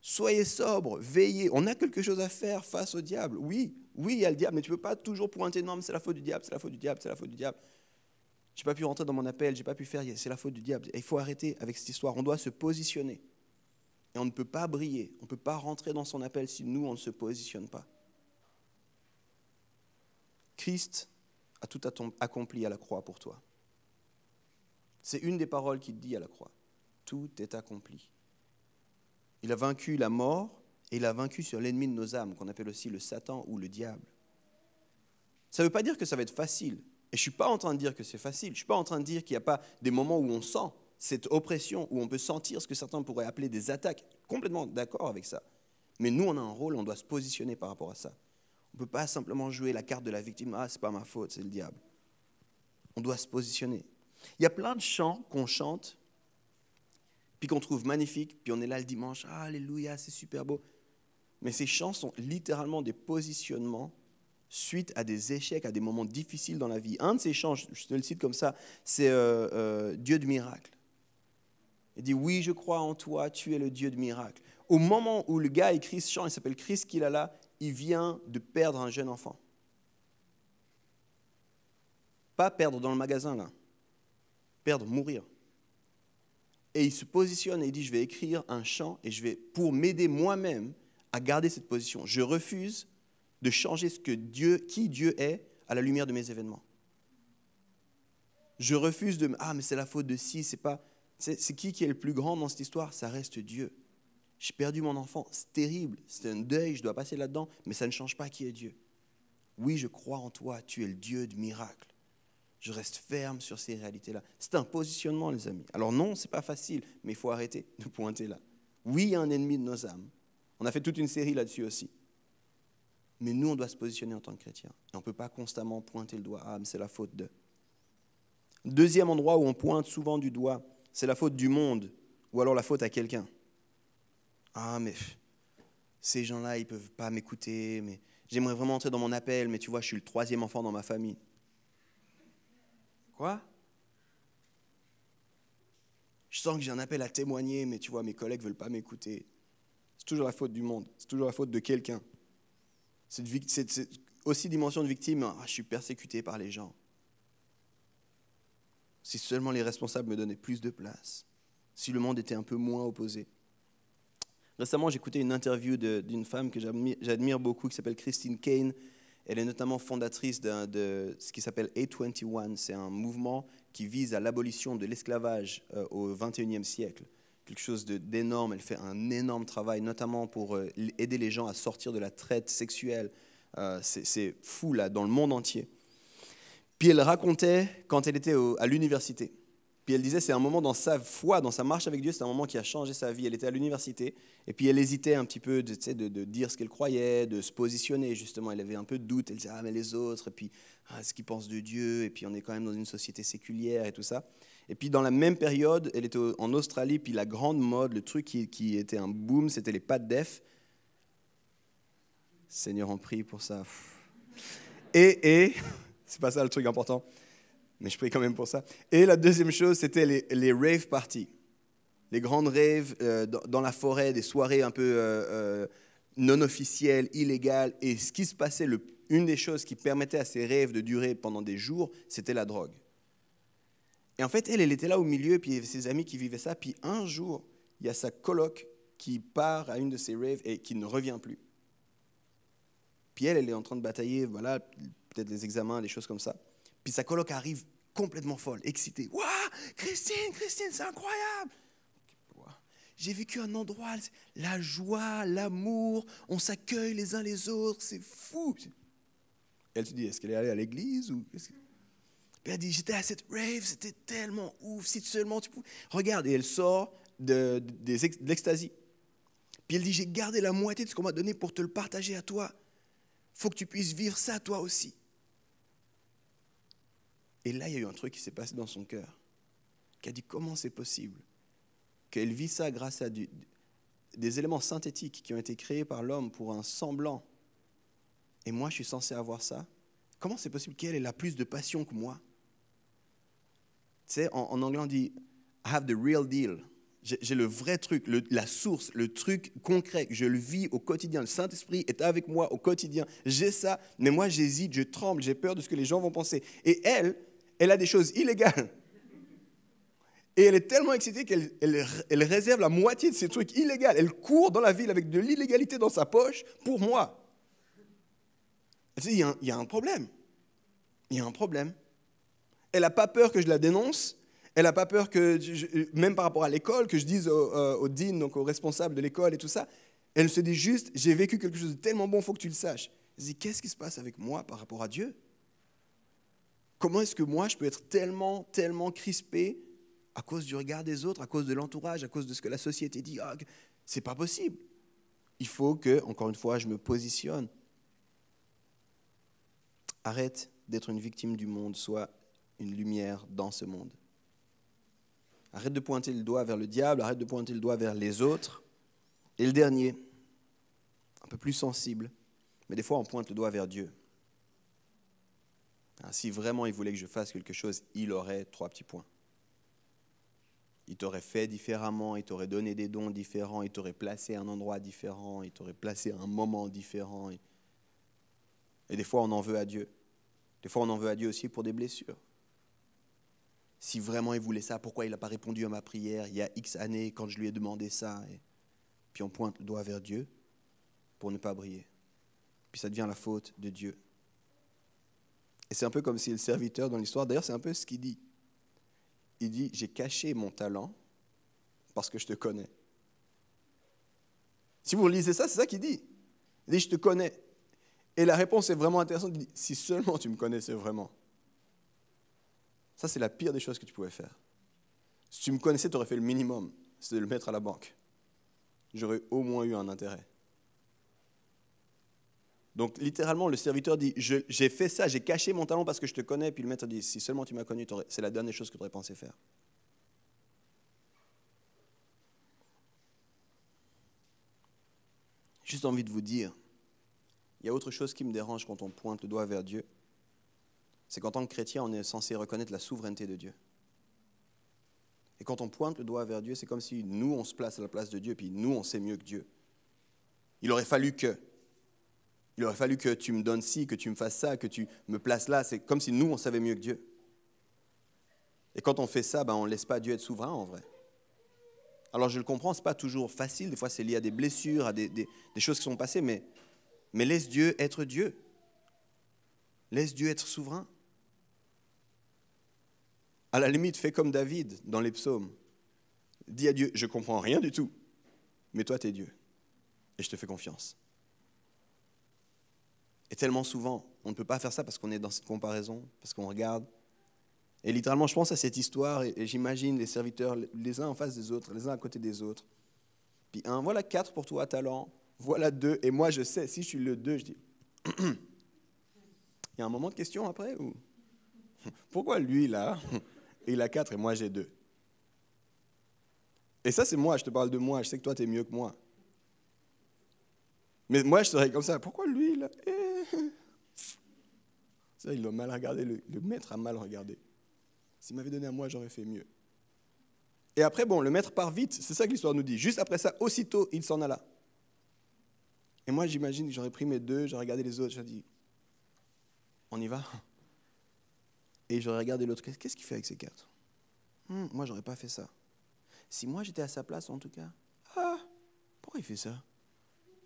Speaker 2: Soyez sobres, veillez. On a quelque chose à faire face au diable. Oui, oui, il y a le diable, mais tu ne peux pas toujours pointer, non, mais c'est la faute du diable, c'est la faute du diable, c'est la faute du diable. Je n'ai pas pu rentrer dans mon appel, je n'ai pas pu faire, c'est la faute du diable. il faut arrêter avec cette histoire. On doit se positionner. Et on ne peut pas briller, on ne peut pas rentrer dans son appel si nous, on ne se positionne pas. Christ a tout accompli à la croix pour toi. C'est une des paroles qu'il dit à la croix. Tout est accompli. Il a vaincu la mort et il a vaincu sur l'ennemi de nos âmes, qu'on appelle aussi le Satan ou le diable. Ça ne veut pas dire que ça va être facile. Et je ne suis pas en train de dire que c'est facile. Je ne suis pas en train de dire qu'il n'y a pas des moments où on sent cette oppression, où on peut sentir ce que certains pourraient appeler des attaques. Complètement d'accord avec ça. Mais nous, on a un rôle, on doit se positionner par rapport à ça. On ne peut pas simplement jouer la carte de la victime. Ah, c'est pas ma faute, c'est le diable. On doit se positionner. Il y a plein de chants qu'on chante puis qu'on trouve magnifique, puis on est là le dimanche, ah, alléluia, c'est super beau. Mais ces chants sont littéralement des positionnements suite à des échecs, à des moments difficiles dans la vie. Un de ces chants, je te le cite comme ça, c'est euh, euh, Dieu de miracle. Il dit, oui, je crois en toi, tu es le Dieu de miracle. Au moment où le gars écrit ce chant, il s'appelle Chris Kilala, il vient de perdre un jeune enfant. Pas perdre dans le magasin, là. Perdre, mourir et il se positionne et il dit, je vais écrire un chant et je vais, pour m'aider moi-même à garder cette position. Je refuse de changer ce que Dieu, qui Dieu est à la lumière de mes événements. Je refuse de, ah mais c'est la faute de si, c'est pas, c'est qui qui est le plus grand dans cette histoire? Ça reste Dieu. J'ai perdu mon enfant, c'est terrible, c'est un deuil, je dois passer là-dedans, mais ça ne change pas qui est Dieu. Oui, je crois en toi, tu es le Dieu de miracles. Je reste ferme sur ces réalités-là. C'est un positionnement, les amis. Alors non, c'est pas facile, mais il faut arrêter de pointer là. Oui, il y a un ennemi de nos âmes. On a fait toute une série là-dessus aussi. Mais nous, on doit se positionner en tant que chrétien. Et on ne peut pas constamment pointer le doigt. Ah, mais c'est la faute de. Deuxième endroit où on pointe souvent du doigt, c'est la faute du monde ou alors la faute à quelqu'un. Ah, mais ces gens-là, ils ne peuvent pas m'écouter, mais j'aimerais vraiment entrer dans mon appel, mais tu vois, je suis le troisième enfant dans ma famille. Quoi? Je sens que j'ai un appel à témoigner, mais tu vois, mes collègues ne veulent pas m'écouter. C'est toujours la faute du monde, c'est toujours la faute de quelqu'un. C'est aussi dimension de victime, ah, je suis persécuté par les gens. Si seulement les responsables me donnaient plus de place, si le monde était un peu moins opposé. Récemment, j'écoutais une interview d'une femme que j'admire beaucoup, qui s'appelle Christine Kane, elle est notamment fondatrice de, ce qui s'appelle A21. C'est un mouvement qui vise à l'abolition de l'esclavage euh, au XXIe siècle. Quelque chose d'énorme. Elle fait un énorme travail, notamment pour euh, aider les gens à sortir de la traite sexuelle. Euh, c'est fou, là, dans le monde entier. Puis elle racontait quand elle était à l'université. Puis elle disait, c'est un moment dans sa foi, dans sa marche avec Dieu, c'est un moment qui a changé sa vie. Elle était à l'université, et puis elle hésitait un petit peu de, de, de dire ce qu'elle croyait, de se positionner, justement. Elle avait un peu de doute. Elle disait, ah, mais les autres, et puis, ah, ce qu'ils pensent de Dieu, et puis on est quand même dans une société séculière et tout ça. Et puis dans la même période, elle était en Australie, puis la grande mode, le truc qui, était un boom, c'était les pattes def. Seigneur, en prie pour ça. Et, et, *laughs* c'est pas ça le truc important mais je prie quand même pour ça. Et la deuxième chose, c'était les, rave parties. Les grandes raves euh, dans, la forêt, des soirées un peu euh, euh, non officielles, illégales. Et ce qui se passait, une des choses qui permettait à ces rêves de durer pendant des jours, c'était la drogue. Et en fait, elle, elle était là au milieu, puis il y avait ses amis qui vivaient ça. Puis un jour, il y a sa coloc qui part à une de ces raves et qui ne revient plus. Puis elle, elle est en train de batailler, voilà, peut-être des examens, des choses comme ça. Puis sa coloc arrive complètement folle, excitée. Waouh, Christine, Christine, c'est incroyable. j'ai vécu un endroit, la joie, l'amour, on s'accueille les uns les autres, c'est fou. Elle se dit, est-ce qu'elle est allée à l'église ou elle dit, j'étais à cette rave, c'était tellement ouf, si seulement tu pouvais. Regarde, et elle sort de, de, l'extasie. Puis elle dit, j'ai gardé la moitié de ce qu'on m'a donné pour te le partager à toi. faut que tu puisses vivre ça toi aussi. Et là, il y a eu un truc qui s'est passé dans son cœur, qui a dit, comment c'est possible qu'elle vit ça grâce à des éléments synthétiques qui ont été créés par l'homme pour un semblant. Et moi, je suis censé avoir ça. Comment c'est possible qu'elle ait plus de passion que moi sais, en, anglais, on dit I have the real deal. J'ai le vrai truc, la source, le truc concret. Je le vis au quotidien. Le Saint-Esprit est avec moi au quotidien. J'ai ça, mais moi, j'hésite, je tremble, j'ai peur de ce que les gens vont penser. Et elle, elle a des choses illégales et elle est tellement excitée qu'elle elle, réserve la moitié de ses trucs illégaux. Elle court dans la ville avec de l'illégalité dans sa poche pour moi. Elle un, il y a un problème. Il y a un problème. Elle n'a pas peur que je la dénonce. Elle n'a pas peur que, même par rapport à l'école, que je dise au, euh, au dean, donc au responsable de l'école et tout ça. Elle se dit juste, j'ai vécu quelque chose de tellement bon, il faut que tu le saches. Elle dit, qu'est-ce qui se passe avec moi par rapport à Dieu? Comment est-ce que moi, je peux être tellement, tellement crispé à cause du regard des autres, à cause de l'entourage, à cause de ce que la société dit? Ah, c'est pas possible. Il faut que, encore une fois, je me positionne. Arrête d'être une victime du monde, sois une lumière dans ce monde. Arrête de pointer le doigt vers le diable, arrête de pointer le doigt vers les autres. Et le dernier, un peu plus sensible, mais des fois on pointe le doigt vers Dieu. Ah, si vraiment il voulait que je fasse quelque chose, il aurait trois petits points il t'aurait fait différemment, il t'aurait donné des dons différents, il t'aurait placé à un endroit différent, il t'aurait placé à un moment différent. Et des fois, on en veut à Dieu. Des fois, on en veut à Dieu aussi pour des blessures. Si vraiment il voulait ça, pourquoi il n'a pas répondu à ma prière il y a X années quand je lui ai demandé ça et Puis on pointe le doigt vers Dieu pour ne pas briller. Puis ça devient la faute de Dieu. Et c'est un peu comme si le serviteur dans l'histoire, d'ailleurs c'est un peu ce qu'il dit il dit, j'ai caché mon talent parce que je te connais. Si vous lisez ça, c'est ça qu'il dit. Il dit, je te connais. Et la réponse est vraiment intéressante. Il dit, si seulement tu me connaissais vraiment. Ça, c'est la pire des choses que tu pouvais faire. Si tu me connaissais, tu aurais fait le minimum, c'est de le mettre à la banque. J'aurais au moins eu un intérêt. Donc littéralement, le serviteur dit, j'ai fait ça, j'ai caché mon talent parce que je te connais. Puis le maître dit, si seulement tu m'as connu, c'est la dernière chose que tu aurais pensé faire. Juste envie de vous dire, il y a autre chose qui me dérange quand on pointe le doigt vers Dieu. C'est qu'en tant que chrétien, on est censé reconnaître la souveraineté de Dieu. Et quand on pointe le doigt vers Dieu, c'est comme si nous, on se place à la place de Dieu, puis nous, on sait mieux que Dieu. Il aurait fallu que, il aurait fallu que tu me donnes ci, que tu me fasses ça, que tu me places là. C'est comme si nous, on savait mieux que Dieu. Et quand on fait ça, ben, on ne laisse pas Dieu être souverain en vrai. Alors je le comprends, ce n'est pas toujours facile. Des fois, c'est lié à des blessures, à des, des, choses qui sont passées, mais, mais laisse Dieu être Dieu. Laisse Dieu être souverain. À la limite, fais comme David dans les psaumes. Dis à Dieu, je comprends rien du tout, mais toi, tu es Dieu. Et je te fais confiance. Et tellement souvent, on ne peut pas faire ça parce qu'on est dans cette comparaison, parce qu'on regarde. Et littéralement, je pense à cette histoire et, j'imagine les serviteurs les uns en face des autres, les uns à côté des autres. Puis un, voilà quatre pour toi, talent, voilà deux. Et moi, je sais, si je suis le deux, je dis, *clears throat* il y a un moment de question après ou? Pourquoi lui, là, il a quatre et moi, j'ai deux Et ça, c'est moi, je te parle de moi, je sais que toi, tu es mieux que moi. Mais moi, je serais comme ça. Pourquoi lui, là? Eh. Ça, il a mal regardé. Le, maître a mal regardé. S'il m'avait donné à moi, j'aurais fait mieux. Et après, bon, le maître part vite. C'est ça que l'histoire nous dit. Juste après ça, aussitôt, il s'en alla. Et moi, j'imagine que j'aurais pris mes deux, j'aurais regardé les autres, j'aurais dit, on y va? Et j'aurais regardé l'autre, qu'est-ce qu'il fait avec ces cartes Moi, Moi, j'aurais pas fait ça. Si moi, j'étais à sa place, en tout cas, ah, pourquoi il fait ça?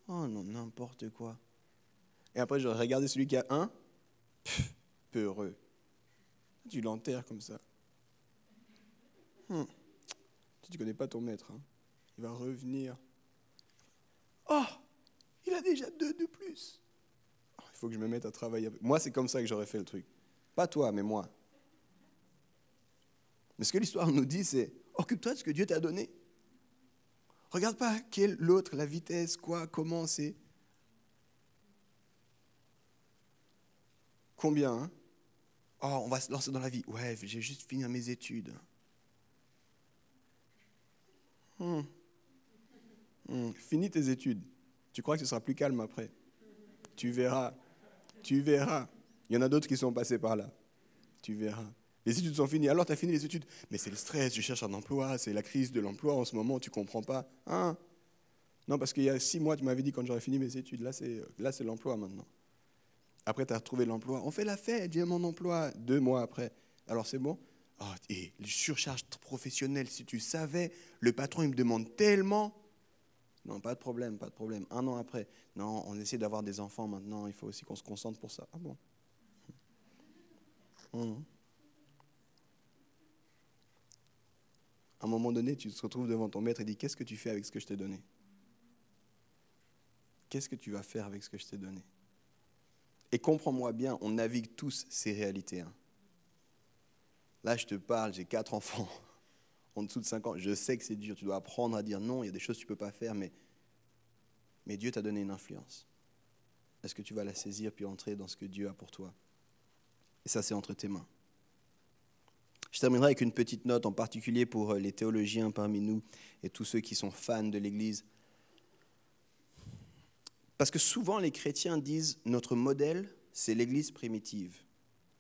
Speaker 2: Oh non, n'importe quoi. Et après, je regardé celui qui a un, peu heureux. Tu l'enterres comme ça. Hmm. Tu ne connais pas ton maître. Hein. Il va revenir. Oh, il a déjà deux de plus. Oh, il faut que je me mette à travailler. Moi, c'est comme ça que j'aurais fait le truc. Pas toi, mais moi. Mais ce que l'histoire nous dit, c'est occupe-toi de ce que Dieu t'a donné. Regarde pas quel l'autre, la vitesse, quoi, comment c'est. Combien hein? Oh, on va se lancer dans la vie. Ouais, j'ai juste fini mes études. Hmm. Hmm. Finis tes études. Tu crois que ce sera plus calme après? Tu verras. Tu verras. Il y en a d'autres qui sont passés par là. Tu verras. Les études sont finies. Alors, tu as fini les études. Mais c'est le stress, je cherche un emploi, c'est la crise de l'emploi en ce moment, tu ne comprends pas. Hein? Non, parce qu'il y a six mois, tu m'avais dit quand j'aurais fini mes études. Là, c'est, là, c'est l'emploi maintenant. Après, tu as retrouvé l'emploi. On fait la fête, j'ai mon emploi. Deux mois après. Alors, c'est bon? Oh, Et les surcharges professionnelles, si tu savais, le patron, il me demande tellement. Non, pas de problème, pas de problème. Un an après. Non, on essaie d'avoir des enfants maintenant, il faut aussi qu'on se concentre pour ça. Ah bon? À un moment donné, tu te retrouves devant ton maître et dis Qu'est-ce que tu fais avec ce que je t'ai donné? Qu'est-ce que tu vas faire avec ce que je t'ai donné? Et comprends-moi bien, on navigue tous ces réalités. Hein. Là, je te parle, j'ai quatre enfants *laughs* en dessous de cinq ans. Je sais que c'est dur, tu dois apprendre à dire non, il y a des choses que tu ne peux pas faire, mais, mais Dieu t'a donné une influence. Est-ce que tu vas la saisir puis entrer dans ce que Dieu a pour toi? Et ça, c'est entre tes mains. Je terminerai avec une petite note en particulier pour euh, les théologiens parmi nous et tous ceux qui sont fans de l'Église. Parce que souvent les chrétiens disent notre modèle, c'est l'Église primitive.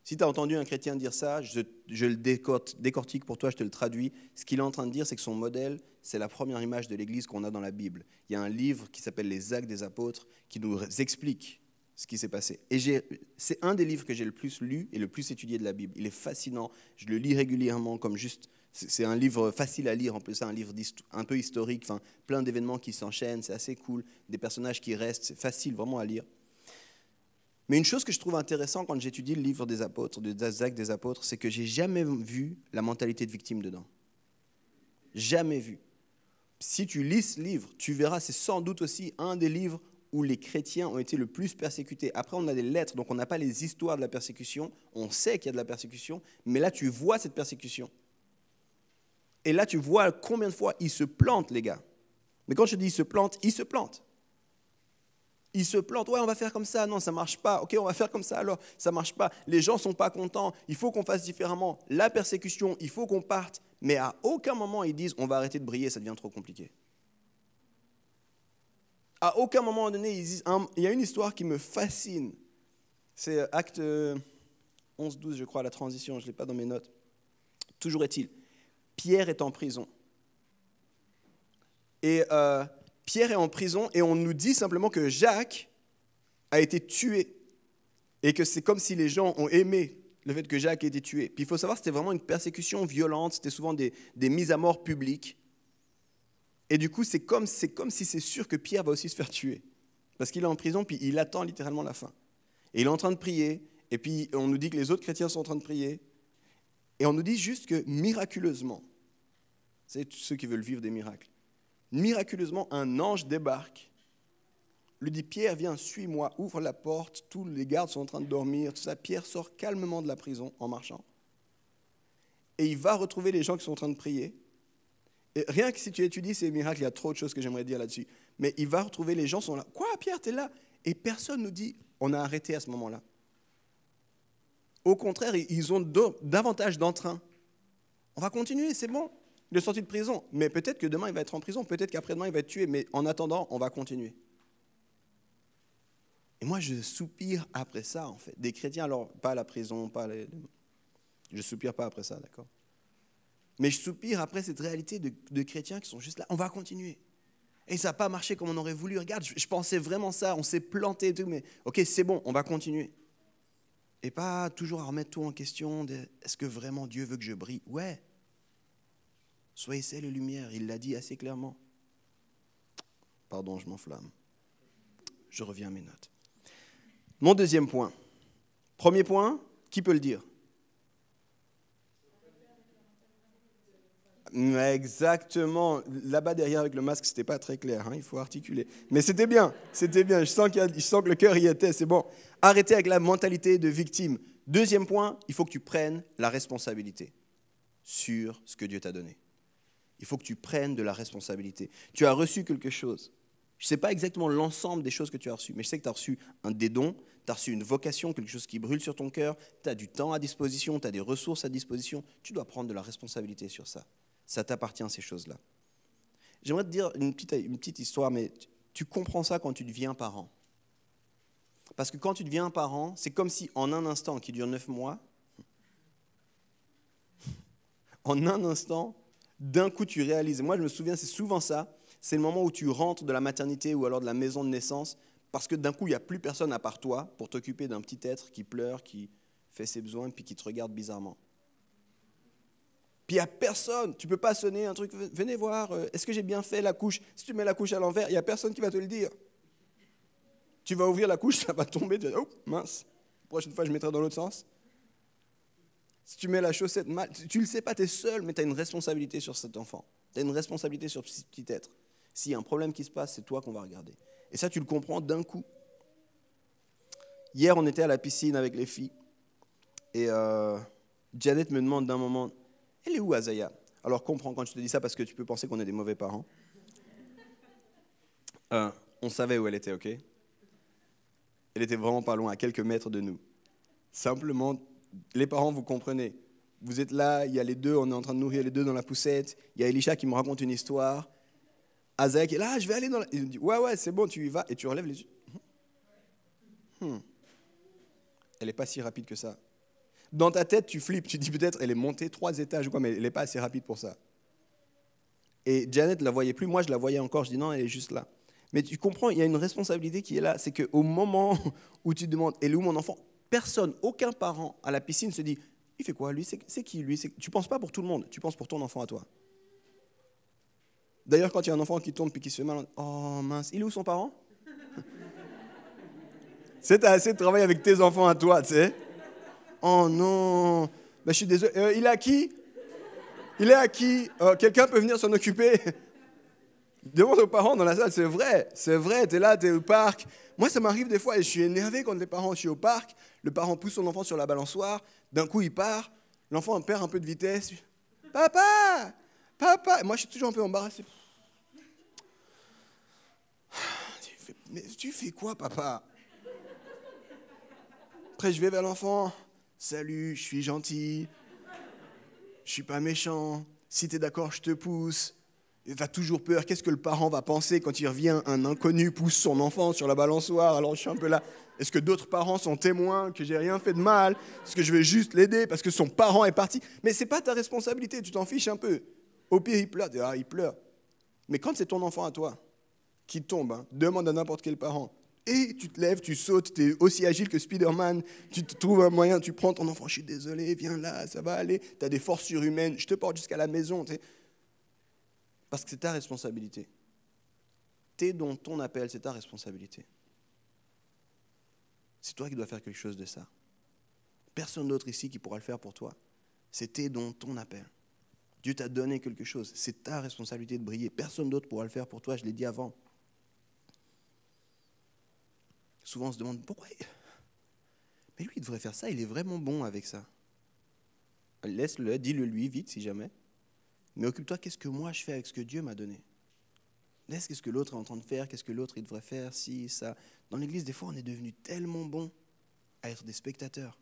Speaker 2: Si tu as entendu un chrétien dire ça, je, le décortique pour toi, je te le traduis. Ce qu'il est en train de dire, c'est que son modèle, c'est la première image de l'Église qu'on a dans la Bible. Il y a un livre qui s'appelle Les Actes des Apôtres qui nous explique ce qui s'est passé. Et c'est un des livres que j'ai le plus lu et le plus étudié de la Bible. Il est fascinant, je le lis régulièrement comme juste... C'est un livre facile à lire, en plus c'est un livre un peu historique, enfin, plein d'événements qui s'enchaînent, c'est assez cool, des personnages qui restent, c'est facile vraiment à lire. Mais une chose que je trouve intéressante quand j'étudie le livre des apôtres, des actes des apôtres, c'est que j'ai jamais vu la mentalité de victime dedans. Jamais vu. Si tu lis ce livre, tu verras, c'est sans doute aussi un des livres où les chrétiens ont été le plus persécutés. Après, on a des lettres, donc on n'a pas les histoires de la persécution. On sait qu'il y a de la persécution, mais là, tu vois cette persécution. Et là, tu vois combien de fois ils se plantent, les gars. Mais quand je dis ils se plantent, ils se plantent. Ils se plantent. Ouais, on va faire comme ça. Non, ça marche pas. Ok, on va faire comme ça. Alors, ça marche pas. Les gens sont pas contents. Il faut qu'on fasse différemment. La persécution, il faut qu'on parte. Mais à aucun moment ils disent on va arrêter de briller, ça devient trop compliqué. À aucun moment donné, il y a une histoire qui me fascine. C'est acte 11-12, je crois, la transition, je ne l'ai pas dans mes notes. Toujours est-il, Pierre est en prison. Et euh, Pierre est en prison et on nous dit simplement que Jacques a été tué. Et que c'est comme si les gens ont aimé le fait que Jacques ait été tué. Puis il faut savoir, c'était vraiment une persécution violente, c'était souvent des, des mises à mort publiques. Et du coup, c'est comme, comme si c'est sûr que Pierre va aussi se faire tuer. Parce qu'il est en prison, puis il attend littéralement la fin. Et il est en train de prier, et puis on nous dit que les autres chrétiens sont en train de prier. Et on nous dit juste que miraculeusement, c'est ceux qui veulent vivre des miracles, miraculeusement, un ange débarque, lui dit Pierre, viens, suis-moi, ouvre la porte, tous les gardes sont en train de dormir, tout ça. Pierre sort calmement de la prison en marchant. Et il va retrouver les gens qui sont en train de prier rien que si tu étudies ces miracles, il y a trop de choses que j'aimerais dire là-dessus. Mais il va retrouver les gens sont là. Quoi, Pierre, tu es là? Et personne nous dit, on a arrêté à ce moment-là. Au contraire, ils ont davantage d'entrain. On va continuer, c'est bon. Il est sorti de prison. Mais peut-être que demain, il va être en prison. Peut-être qu'après-demain, il va être tué. Mais en attendant, on va continuer. Et moi, je soupire après ça, en fait. Des chrétiens, alors, pas la prison, pas les... Je soupire pas après ça, d'accord? Mais je soupire après cette réalité de, chrétiens qui sont juste là. On va continuer. Et ça n'a pas marché comme on aurait voulu. Regarde, je, pensais vraiment ça, on s'est planté et tout, mais ok, c'est bon, on va continuer. Et pas toujours à remettre tout en question. Est-ce que vraiment Dieu veut que je brille? Ouais. Soyez celle et lumière, il l'a dit assez clairement. Pardon, je m'enflamme. Je reviens à mes notes. Mon deuxième point. Premier point, qui peut le dire? Exactement. Là-bas derrière avec le masque, c'était pas très clair. hein, Il faut articuler. Mais c'était bien. C'était bien. Je sens, que le cœur y était. C'est bon. Arrêtez avec la mentalité de victime. Deuxième point, il faut que tu prennes la responsabilité sur ce que Dieu t'a donné. Il faut que tu prennes de la responsabilité. Tu as reçu quelque chose. Je ne sais pas exactement l'ensemble des choses que tu as reçues, mais je sais que tu as reçu un des dons, tu as reçu une vocation, quelque chose qui brûle sur ton cœur, tu as du temps à disposition, tu as des ressources à disposition. Tu dois prendre de la responsabilité sur ça. Ça t'appartient, ces choses-là. J'aimerais te dire une petite, histoire, mais tu- tu comprends ça quand tu deviens parent. Parce que quand tu deviens parent, c'est comme si en un instant qui dure neuf mois, *laughs* en un instant, d'un coup tu réalises. Moi je me souviens, c'est souvent ça, c'est le moment où tu rentres de la maternité ou alors de la maison de naissance, parce que d'un coup il n'y a plus personne à part toi pour t'occuper d'un petit être qui pleure, qui fait ses besoins, puis qui te regarde bizarrement. Il n'y a personne, tu peux pas sonner un truc, venez voir, euh, est-ce que j'ai bien fait la couche? Si tu mets la couche à l'envers, il n'y a personne qui va te le dire. Tu vas ouvrir la couche, *laughs* ça va tomber, tu vas dire, oh mince, prochaine fois je mettrai dans l'autre sens. Si tu mets la chaussette mal, tu ne le sais pas, tu es seul, mais tu as une responsabilité sur cet enfant. Tu as une responsabilité sur ce petit être. S'il y a un problème qui se passe, c'est toi qu'on va regarder. Et ça, tu le comprends d'un coup. Hier, on était à la piscine avec les filles. Et euh, Janet me demande d'un moment, elle est où Azaya? Alors comprends quand je te dis ça parce que tu peux penser qu'on est des mauvais parents. Euh, on savait où elle était, ok? Elle était vraiment pas loin, à quelques mètres de nous. Simplement, les parents, vous comprenez. Vous êtes là, il y a les deux, on est en train de nourrir les deux dans la poussette. Il y a Elisha qui me raconte une histoire. Azaya qui est là, Ah, je vais aller dans la... Il dit, ouais, ouais, c'est bon, tu y vas. Et tu relèves les yeux. Hmm. Elle n'est pas si rapide que ça. Dans ta tête, tu flippes, tu dis peut-être, elle est montée trois étages ou quoi, mais elle n'est pas assez rapide pour ça. Et Janet ne la voyait plus, moi je la voyais encore, je dis non, elle est juste là. Mais tu comprends, il y a une responsabilité qui est là, c'est qu'au moment *laughs* où tu demandes, elle est où mon enfant Personne, aucun parent à la piscine se dit, il fait quoi lui C'est qui lui Tu penses pas pour tout le monde, tu penses pour ton enfant à toi. D'ailleurs, quand il y a un enfant qui tombe puis qui se fait mal, oh mince, il est où son parent? *laughs* C'est assez de travail avec tes enfants à toi, tu sais. Oh non, ben, je suis désolé. Euh, il est à qui? Il est à qui? Euh, Quelqu'un peut venir s'en occuper *laughs* Demande aux parents dans la salle, c'est vrai, c'est vrai, t'es là, t'es au parc. Moi, ça m'arrive des fois et je suis énervé quand les parents, je suis au parc, le parent pousse son enfant sur la balançoire, d'un coup il part, l'enfant perd un peu de vitesse. Papa Papa Moi, je suis toujours un peu embarrassé. *sighs* Mais tu fais quoi, papa? Après, je vais vers l'enfant. Salut, je suis gentil. Je suis pas méchant. Si tu es d'accord, je te pousse. Et t'as toujours peur. Qu'est-ce que le parent va penser quand il revient, un inconnu pousse son enfant sur la balançoire? Alors je suis un peu là. Est-ce que d'autres parents sont témoins que j'ai rien fait de mal? Est-ce que je vais juste l'aider parce que son parent est parti? Mais c'est pas ta responsabilité. Tu t'en fiches un peu. Au pire, il pleure. Ah, il pleure. Mais quand c'est ton enfant à toi qui tombe, hein, demande à n'importe quel parent. Et tu te lèves, tu sautes, tu es aussi agile que Spider-Man, tu te trouves un moyen, tu prends ton enfant, je suis désolé, viens là, ça va aller, tu as des forces surhumaines, je te porte jusqu'à la maison. tu sais. Parce que c'est ta responsabilité. T'es dont ton appel, c'est ta responsabilité. C'est toi qui dois faire quelque chose de ça. Personne d'autre ici qui pourra le faire pour toi. C'est tes dons, ton appel. Dieu t'a donné quelque chose. C'est ta responsabilité de briller. Personne d'autre pourra le faire pour toi, je l'ai dit avant. Souvent on se demande pourquoi. Mais lui, il devrait faire ça, il est vraiment bon avec ça. Laisse-le, dis-le lui vite si jamais. Mais occupe-toi, qu'est-ce que moi je fais avec ce que Dieu m'a donné? Laisse qu'est-ce que l'autre est en train de faire, qu'est-ce que l'autre il devrait faire, si, ça. Dans l'église, des fois, on est devenu tellement bon à être des spectateurs.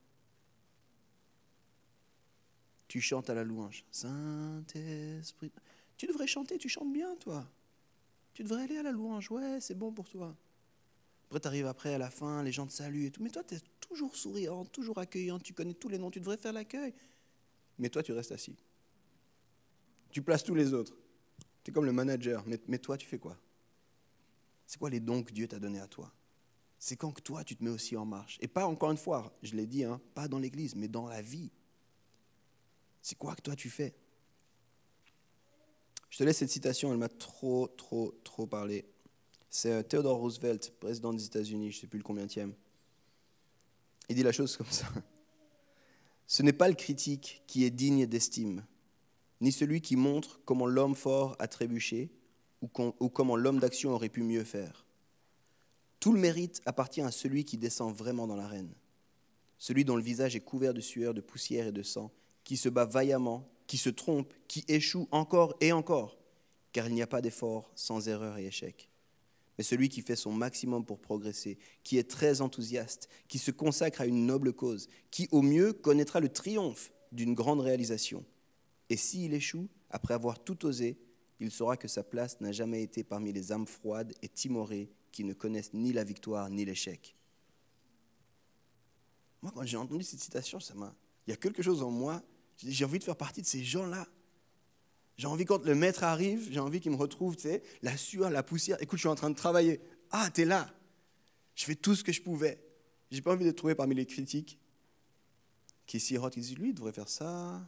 Speaker 2: Tu chantes à la louange. Saint-Esprit. Tu devrais chanter, tu chantes bien, toi. Tu devrais aller à la louange, ouais, c'est bon pour toi. Après, tu arrives après, à la fin, les gens te saluent et tout. Mais toi, tu es toujours souriant, toujours accueillant, tu connais tous les noms, tu devrais faire l'accueil. Mais toi, tu restes assis. Tu places tous les autres. Tu es comme le manager. Mais, toi, tu fais quoi? C'est quoi les dons que Dieu t'a donnés à toi? C'est quand que toi, tu te mets aussi en marche? Et pas, encore une fois, je l'ai dit, hein, pas dans l'église, mais dans la vie. C'est quoi que toi, tu fais? Je te laisse cette citation, elle m'a trop, trop, trop parlé. C'est euh, Theodore Roosevelt, président des États-Unis, je ne sais plus le combienième. Il dit la chose comme ça. *laughs* Ce n'est pas le critique qui est digne d'estime, ni celui qui montre comment l'homme fort a trébuché ou, ou comment l'homme d'action aurait pu mieux faire. Tout le mérite appartient à celui qui descend vraiment dans l'arène, celui dont le visage est couvert de sueur, de poussière et de sang, qui se bat vaillamment, qui se trompe, qui échoue encore et encore, car il n'y a pas d'effort sans erreur et échec. Mais celui qui fait son maximum pour progresser, qui est très enthousiaste, qui se consacre à une noble cause, qui au mieux connaîtra le triomphe d'une grande réalisation. Et s'il échoue, après avoir tout osé, il saura que sa place n'a jamais été parmi les âmes froides et timorées qui ne connaissent ni la victoire ni l'échec. Moi, quand j'ai entendu cette citation, ça m'a... il y a quelque chose en moi, j'ai envie de faire partie de ces gens-là. J'ai envie, quand le maître arrive, j'ai envie qu'il me retrouve, tu sais, la sueur, la poussière. Écoute, je suis en train de travailler. Ah, t'es là. Je fais tout ce que je pouvais. J'ai pas envie de trouver parmi les critiques qui sirotent, qui disent, lui, il devrait faire ça,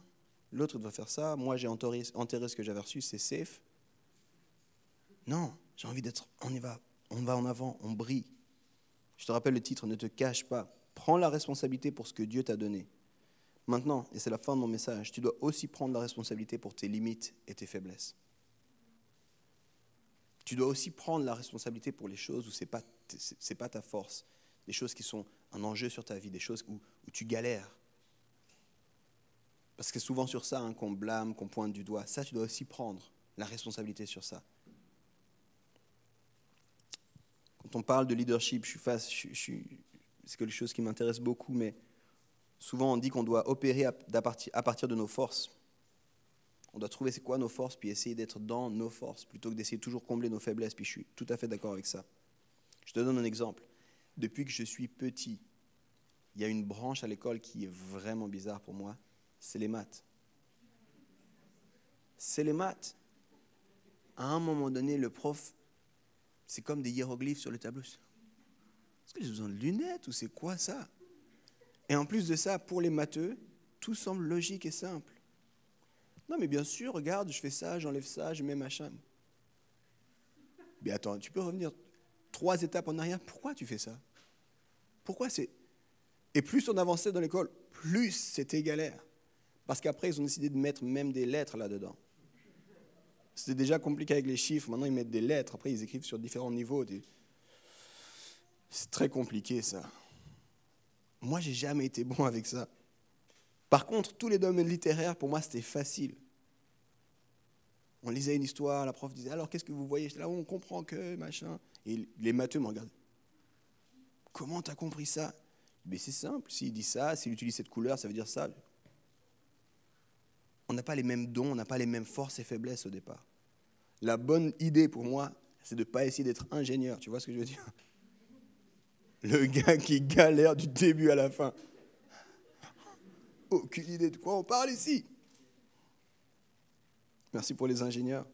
Speaker 2: l'autre devrait faire ça, moi j'ai enterré, enterré ce que j'avais reçu, c'est safe. Non, j'ai envie d'être, on y va, on va en avant, on brille. Je te rappelle le titre, ne te cache pas. Prends la responsabilité pour ce que Dieu t'a donné. Maintenant, et c'est la fin de mon message, tu dois aussi prendre la responsabilité pour tes limites et tes faiblesses. Tu dois aussi prendre la responsabilité pour les choses où ce n'est pas, pas ta force, des choses qui sont un enjeu sur ta vie, des choses où, où tu galères. Parce que c'est souvent sur ça hein, qu'on blâme, qu'on pointe du doigt. Ça, tu dois aussi prendre la responsabilité sur ça. Quand on parle de leadership, c'est quelque chose qui m'intéresse beaucoup, mais souvent on dit qu'on doit opérer à, partir de nos forces. On doit trouver c'est quoi nos forces, puis essayer d'être dans nos forces, plutôt que d'essayer de toujours combler nos faiblesses. Puis je suis tout à fait d'accord avec ça. Je te donne un exemple. Depuis que je suis petit, il y a une branche à l'école qui est vraiment bizarre pour moi, c'est les maths. C'est les maths. À un moment donné, le prof c'est comme des hiéroglyphes sur le tableau. Est-ce que j'ai besoin de lunettes ou c'est quoi ça? Et en plus de ça, pour les matheux, tout semble logique et simple. Non, mais bien sûr, regarde, je fais ça, j'enlève ça, je mets machin. Mais attends, tu peux revenir trois étapes en arrière. Pourquoi tu fais ça? Pourquoi c'est. Et plus on avançait dans l'école, plus c'était galère. Parce qu'après, ils ont décidé de mettre même des lettres là-dedans. C'était déjà compliqué avec les chiffres. Maintenant, ils mettent des lettres. Après, ils écrivent sur différents niveaux. C'est très compliqué, ça. Moi, j'ai jamais été bon avec ça. Par contre, tous les domaines littéraires, pour moi, c'était facile. On lisait une histoire, la prof disait Alors, qu'est-ce que vous voyez J'étais là, on comprend que, machin. Et les matheux me regardent. Comment tu as compris ça? Mais c'est simple. S'il dit ça, s'il utilise cette couleur, ça veut dire ça on n'a pas les mêmes dons, on n'a pas les mêmes forces et faiblesses au départ. La bonne idée pour moi, c'est de ne pas essayer d'être ingénieur, tu vois ce que je veux dire? Le gars qui galère du début à la fin. Aucune idée de quoi on parle ici. Merci pour les ingénieurs.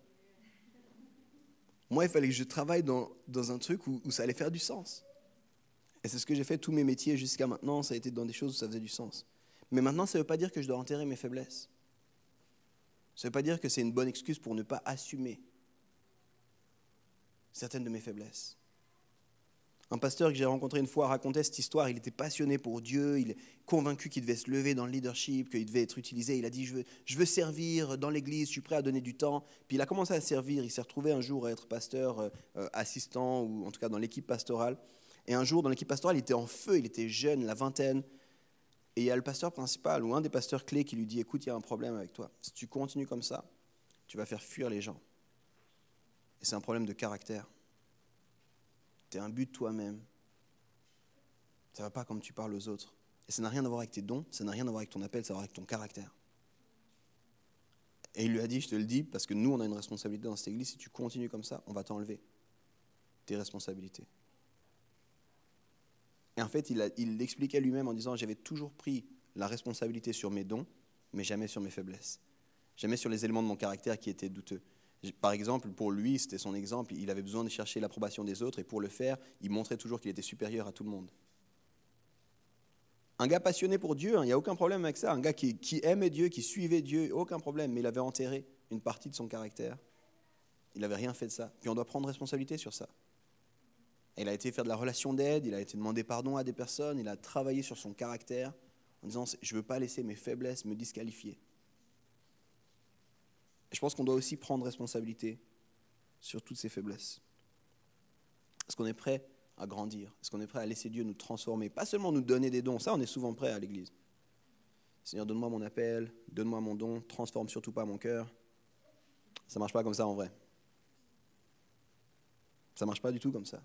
Speaker 2: Moi, il fallait que je travaille dans, un truc où, où ça allait faire du sens. Et c'est ce que j'ai fait tous mes métiers jusqu'à maintenant, ça a été dans des choses où ça faisait du sens. Mais maintenant, ça ne veut pas dire que je dois enterrer mes faiblesses. Ça ne veut pas dire que c'est une bonne excuse pour ne pas assumer certaines de mes faiblesses. Un pasteur que j'ai rencontré une fois racontait cette histoire. Il était passionné pour Dieu, il est convaincu qu'il devait se lever dans le leadership, qu'il devait être utilisé. Il a dit je veux, servir dans l'église, je suis prêt à donner du temps. Puis il a commencé à servir. Il s'est retrouvé un jour à être pasteur euh, euh, assistant, ou en tout cas dans l'équipe pastorale. Et un jour, dans l'équipe pastorale, il était en feu, il était jeune, la vingtaine. Et il y a le pasteur principal ou un des pasteurs clés qui lui dit Écoute, il y a un problème avec toi. Si tu continues comme ça, tu vas faire fuir les gens. Et c'est un problème de caractère. Tu es un but toi-même. Ça ne va pas comme tu parles aux autres. Et ça n'a rien à voir avec tes dons, ça n'a rien à voir avec ton appel, ça va avec ton caractère. Et il lui a dit, je te le dis, parce que nous, on a une responsabilité dans cette église, si tu continues comme ça, on va t'enlever tes responsabilités. Et en fait, il, l'expliquait lui-même en disant, j'avais toujours pris la responsabilité sur mes dons, mais jamais sur mes faiblesses. Jamais sur les éléments de mon caractère qui étaient douteux. Par exemple, pour lui, c'était son exemple, il avait besoin de chercher l'approbation des autres, et pour le faire, il montrait toujours qu'il était supérieur à tout le monde. Un gars passionné pour Dieu, hein, il n'y a aucun problème avec ça. Un gars qui, qui, aimait Dieu, qui suivait Dieu, aucun problème, mais il avait enterré une partie de son caractère. Il n'avait rien fait de ça. Puis on doit prendre responsabilité sur ça. Il a été faire de la relation d'aide, il a été demander pardon à des personnes, il a travaillé sur son caractère en disant Je ne veux pas laisser mes faiblesses me disqualifier. Je pense qu'on doit aussi prendre responsabilité sur toutes ces faiblesses. Est-ce qu'on est prêt à grandir? Est-ce qu'on est prêt à laisser Dieu nous transformer? Pas seulement nous donner des dons, ça on est souvent prêt à l'Église. Seigneur, donne-moi mon appel, donne-moi mon don, transforme surtout pas mon cœur. Ça ne marche pas comme ça en vrai. Ça ne marche pas du tout comme ça.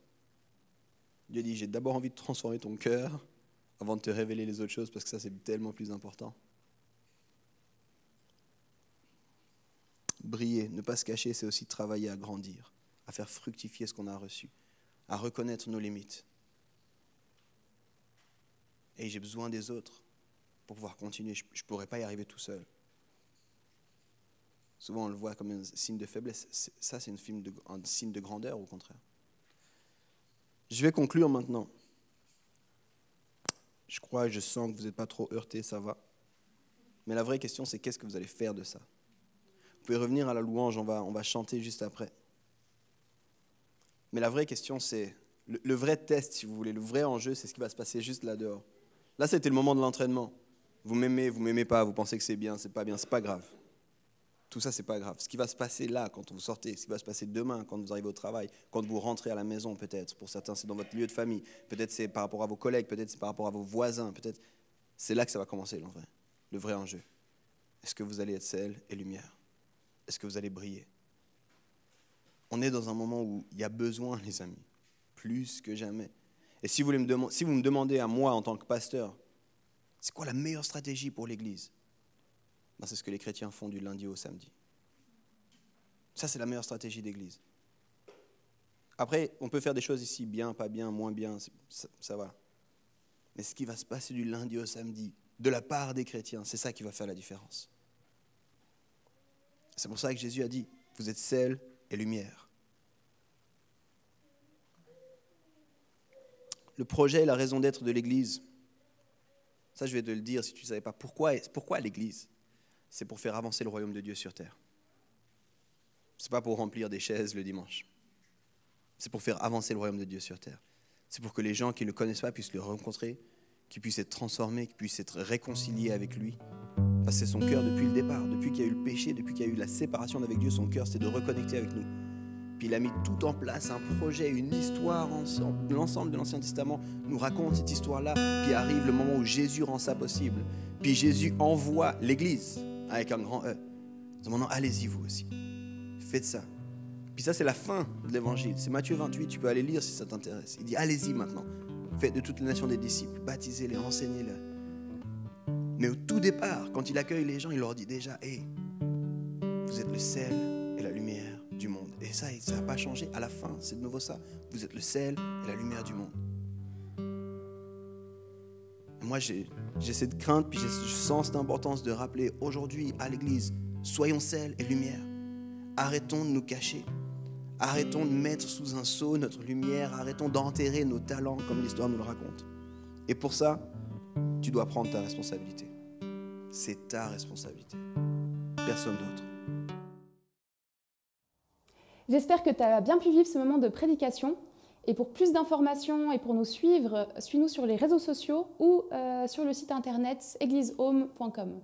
Speaker 2: Dieu dit, j'ai d'abord envie de transformer ton cœur avant de te révéler les autres choses, parce que ça, c'est tellement plus important. Briller, ne pas se cacher, c'est aussi travailler à grandir, à faire fructifier ce qu'on a reçu, à reconnaître nos limites. Et j'ai besoin des autres pour pouvoir continuer. Je ne pourrais pas y arriver tout seul. Souvent, on le voit comme un signe de faiblesse. Ça, c'est un signe de grandeur, au contraire. Je vais conclure maintenant. Je crois, je sens que vous n'êtes pas trop heurté, ça va. Mais la vraie question, c'est qu'est-ce que vous allez faire de ça? Vous pouvez revenir à la louange, on va, on va chanter juste après. Mais la vraie question, c'est le, vrai test, si vous voulez, le vrai enjeu, c'est ce qui va se passer juste là dehors. Là, c'était le moment de l'entraînement. Vous m'aimez, vous m'aimez pas, vous pensez que c'est bien, c'est pas bien, c'est pas grave. Tout ça, c'est pas grave. Ce qui va se passer là, quand vous sortez, ce qui va se passer demain, quand vous arrivez au travail, quand vous rentrez à la maison, peut-être. Pour certains, c'est dans votre lieu de famille. Peut-être c'est par rapport à vos collègues. Peut-être c'est par rapport à vos voisins. Peut-être c'est là que ça va commencer, le vrai, le vrai enjeu. Est-ce que vous allez être sel et lumière? Est-ce que vous allez briller? On est dans un moment où il y a besoin, les amis, plus que jamais. Et si vous, me si vous me demandez à moi, en tant que pasteur, c'est quoi la meilleure stratégie pour l'Église? Ben, c'est ce que les chrétiens font du lundi au samedi. Ça, c'est la meilleure stratégie d'église. Après, on peut faire des choses ici, bien, pas bien, moins bien, ça, va. Mais ce qui va se passer du lundi au samedi, de la part des chrétiens, c'est ça qui va faire la différence. C'est pour ça que Jésus a dit, vous êtes sel et lumière. Le projet et la raison d'être de l'Église, ça je vais te le dire si tu ne savais pas. Pourquoi, pourquoi l'Église c'est pour faire avancer le royaume de Dieu sur terre? Ce n'est pas pour remplir des chaises le dimanche. C'est pour faire avancer le royaume de Dieu sur terre. C'est pour que les gens qui ne le connaissent pas puissent le rencontrer, qu'ils puissent être transformés, qu'ils puissent être réconciliés avec lui. Parce que c'est son cœur depuis le départ, depuis qu'il y a eu le péché, depuis qu'il y a eu la séparation avec Dieu, son cœur c'est de reconnecter avec nous. Puis il a mis tout en place, un projet, une histoire ensemble. L'ensemble de l'Ancien Testament nous raconte cette histoire-là. Puis arrive le moment où Jésus rend ça possible. Puis Jésus envoie l'Église avec un grand E. Demandant, allez-y vous aussi. Faites ça. Puis ça, c'est la fin de l'évangile. C'est Matthieu 28, tu peux aller lire si ça t'intéresse. Il dit, allez-y maintenant. Faites de toutes les nations des disciples, baptisez-les, enseignez-les. Mais au tout départ, quand il accueille les gens, il leur dit déjà, hé, vous êtes le sel et la lumière du monde. Et ça, ça n'a pas changé. À la fin, c'est de nouveau ça. Vous êtes le sel et la lumière du monde moi, j'ai cette crainte, puis je sens cette importance de rappeler aujourd'hui à l'Église, soyons sel et lumière. Arrêtons de nous cacher. Arrêtons de mettre sous un seau notre lumière. Arrêtons d'enterrer nos talents comme l'histoire nous le raconte. Et pour ça, tu dois prendre ta responsabilité. C'est ta responsabilité. Personne d'autre.
Speaker 1: J'espère que tu as bien pu vivre ce moment de prédication. Et pour plus d'informations et pour nous suivre, suis-nous sur les réseaux sociaux ou euh, sur le site internet églisehome.com.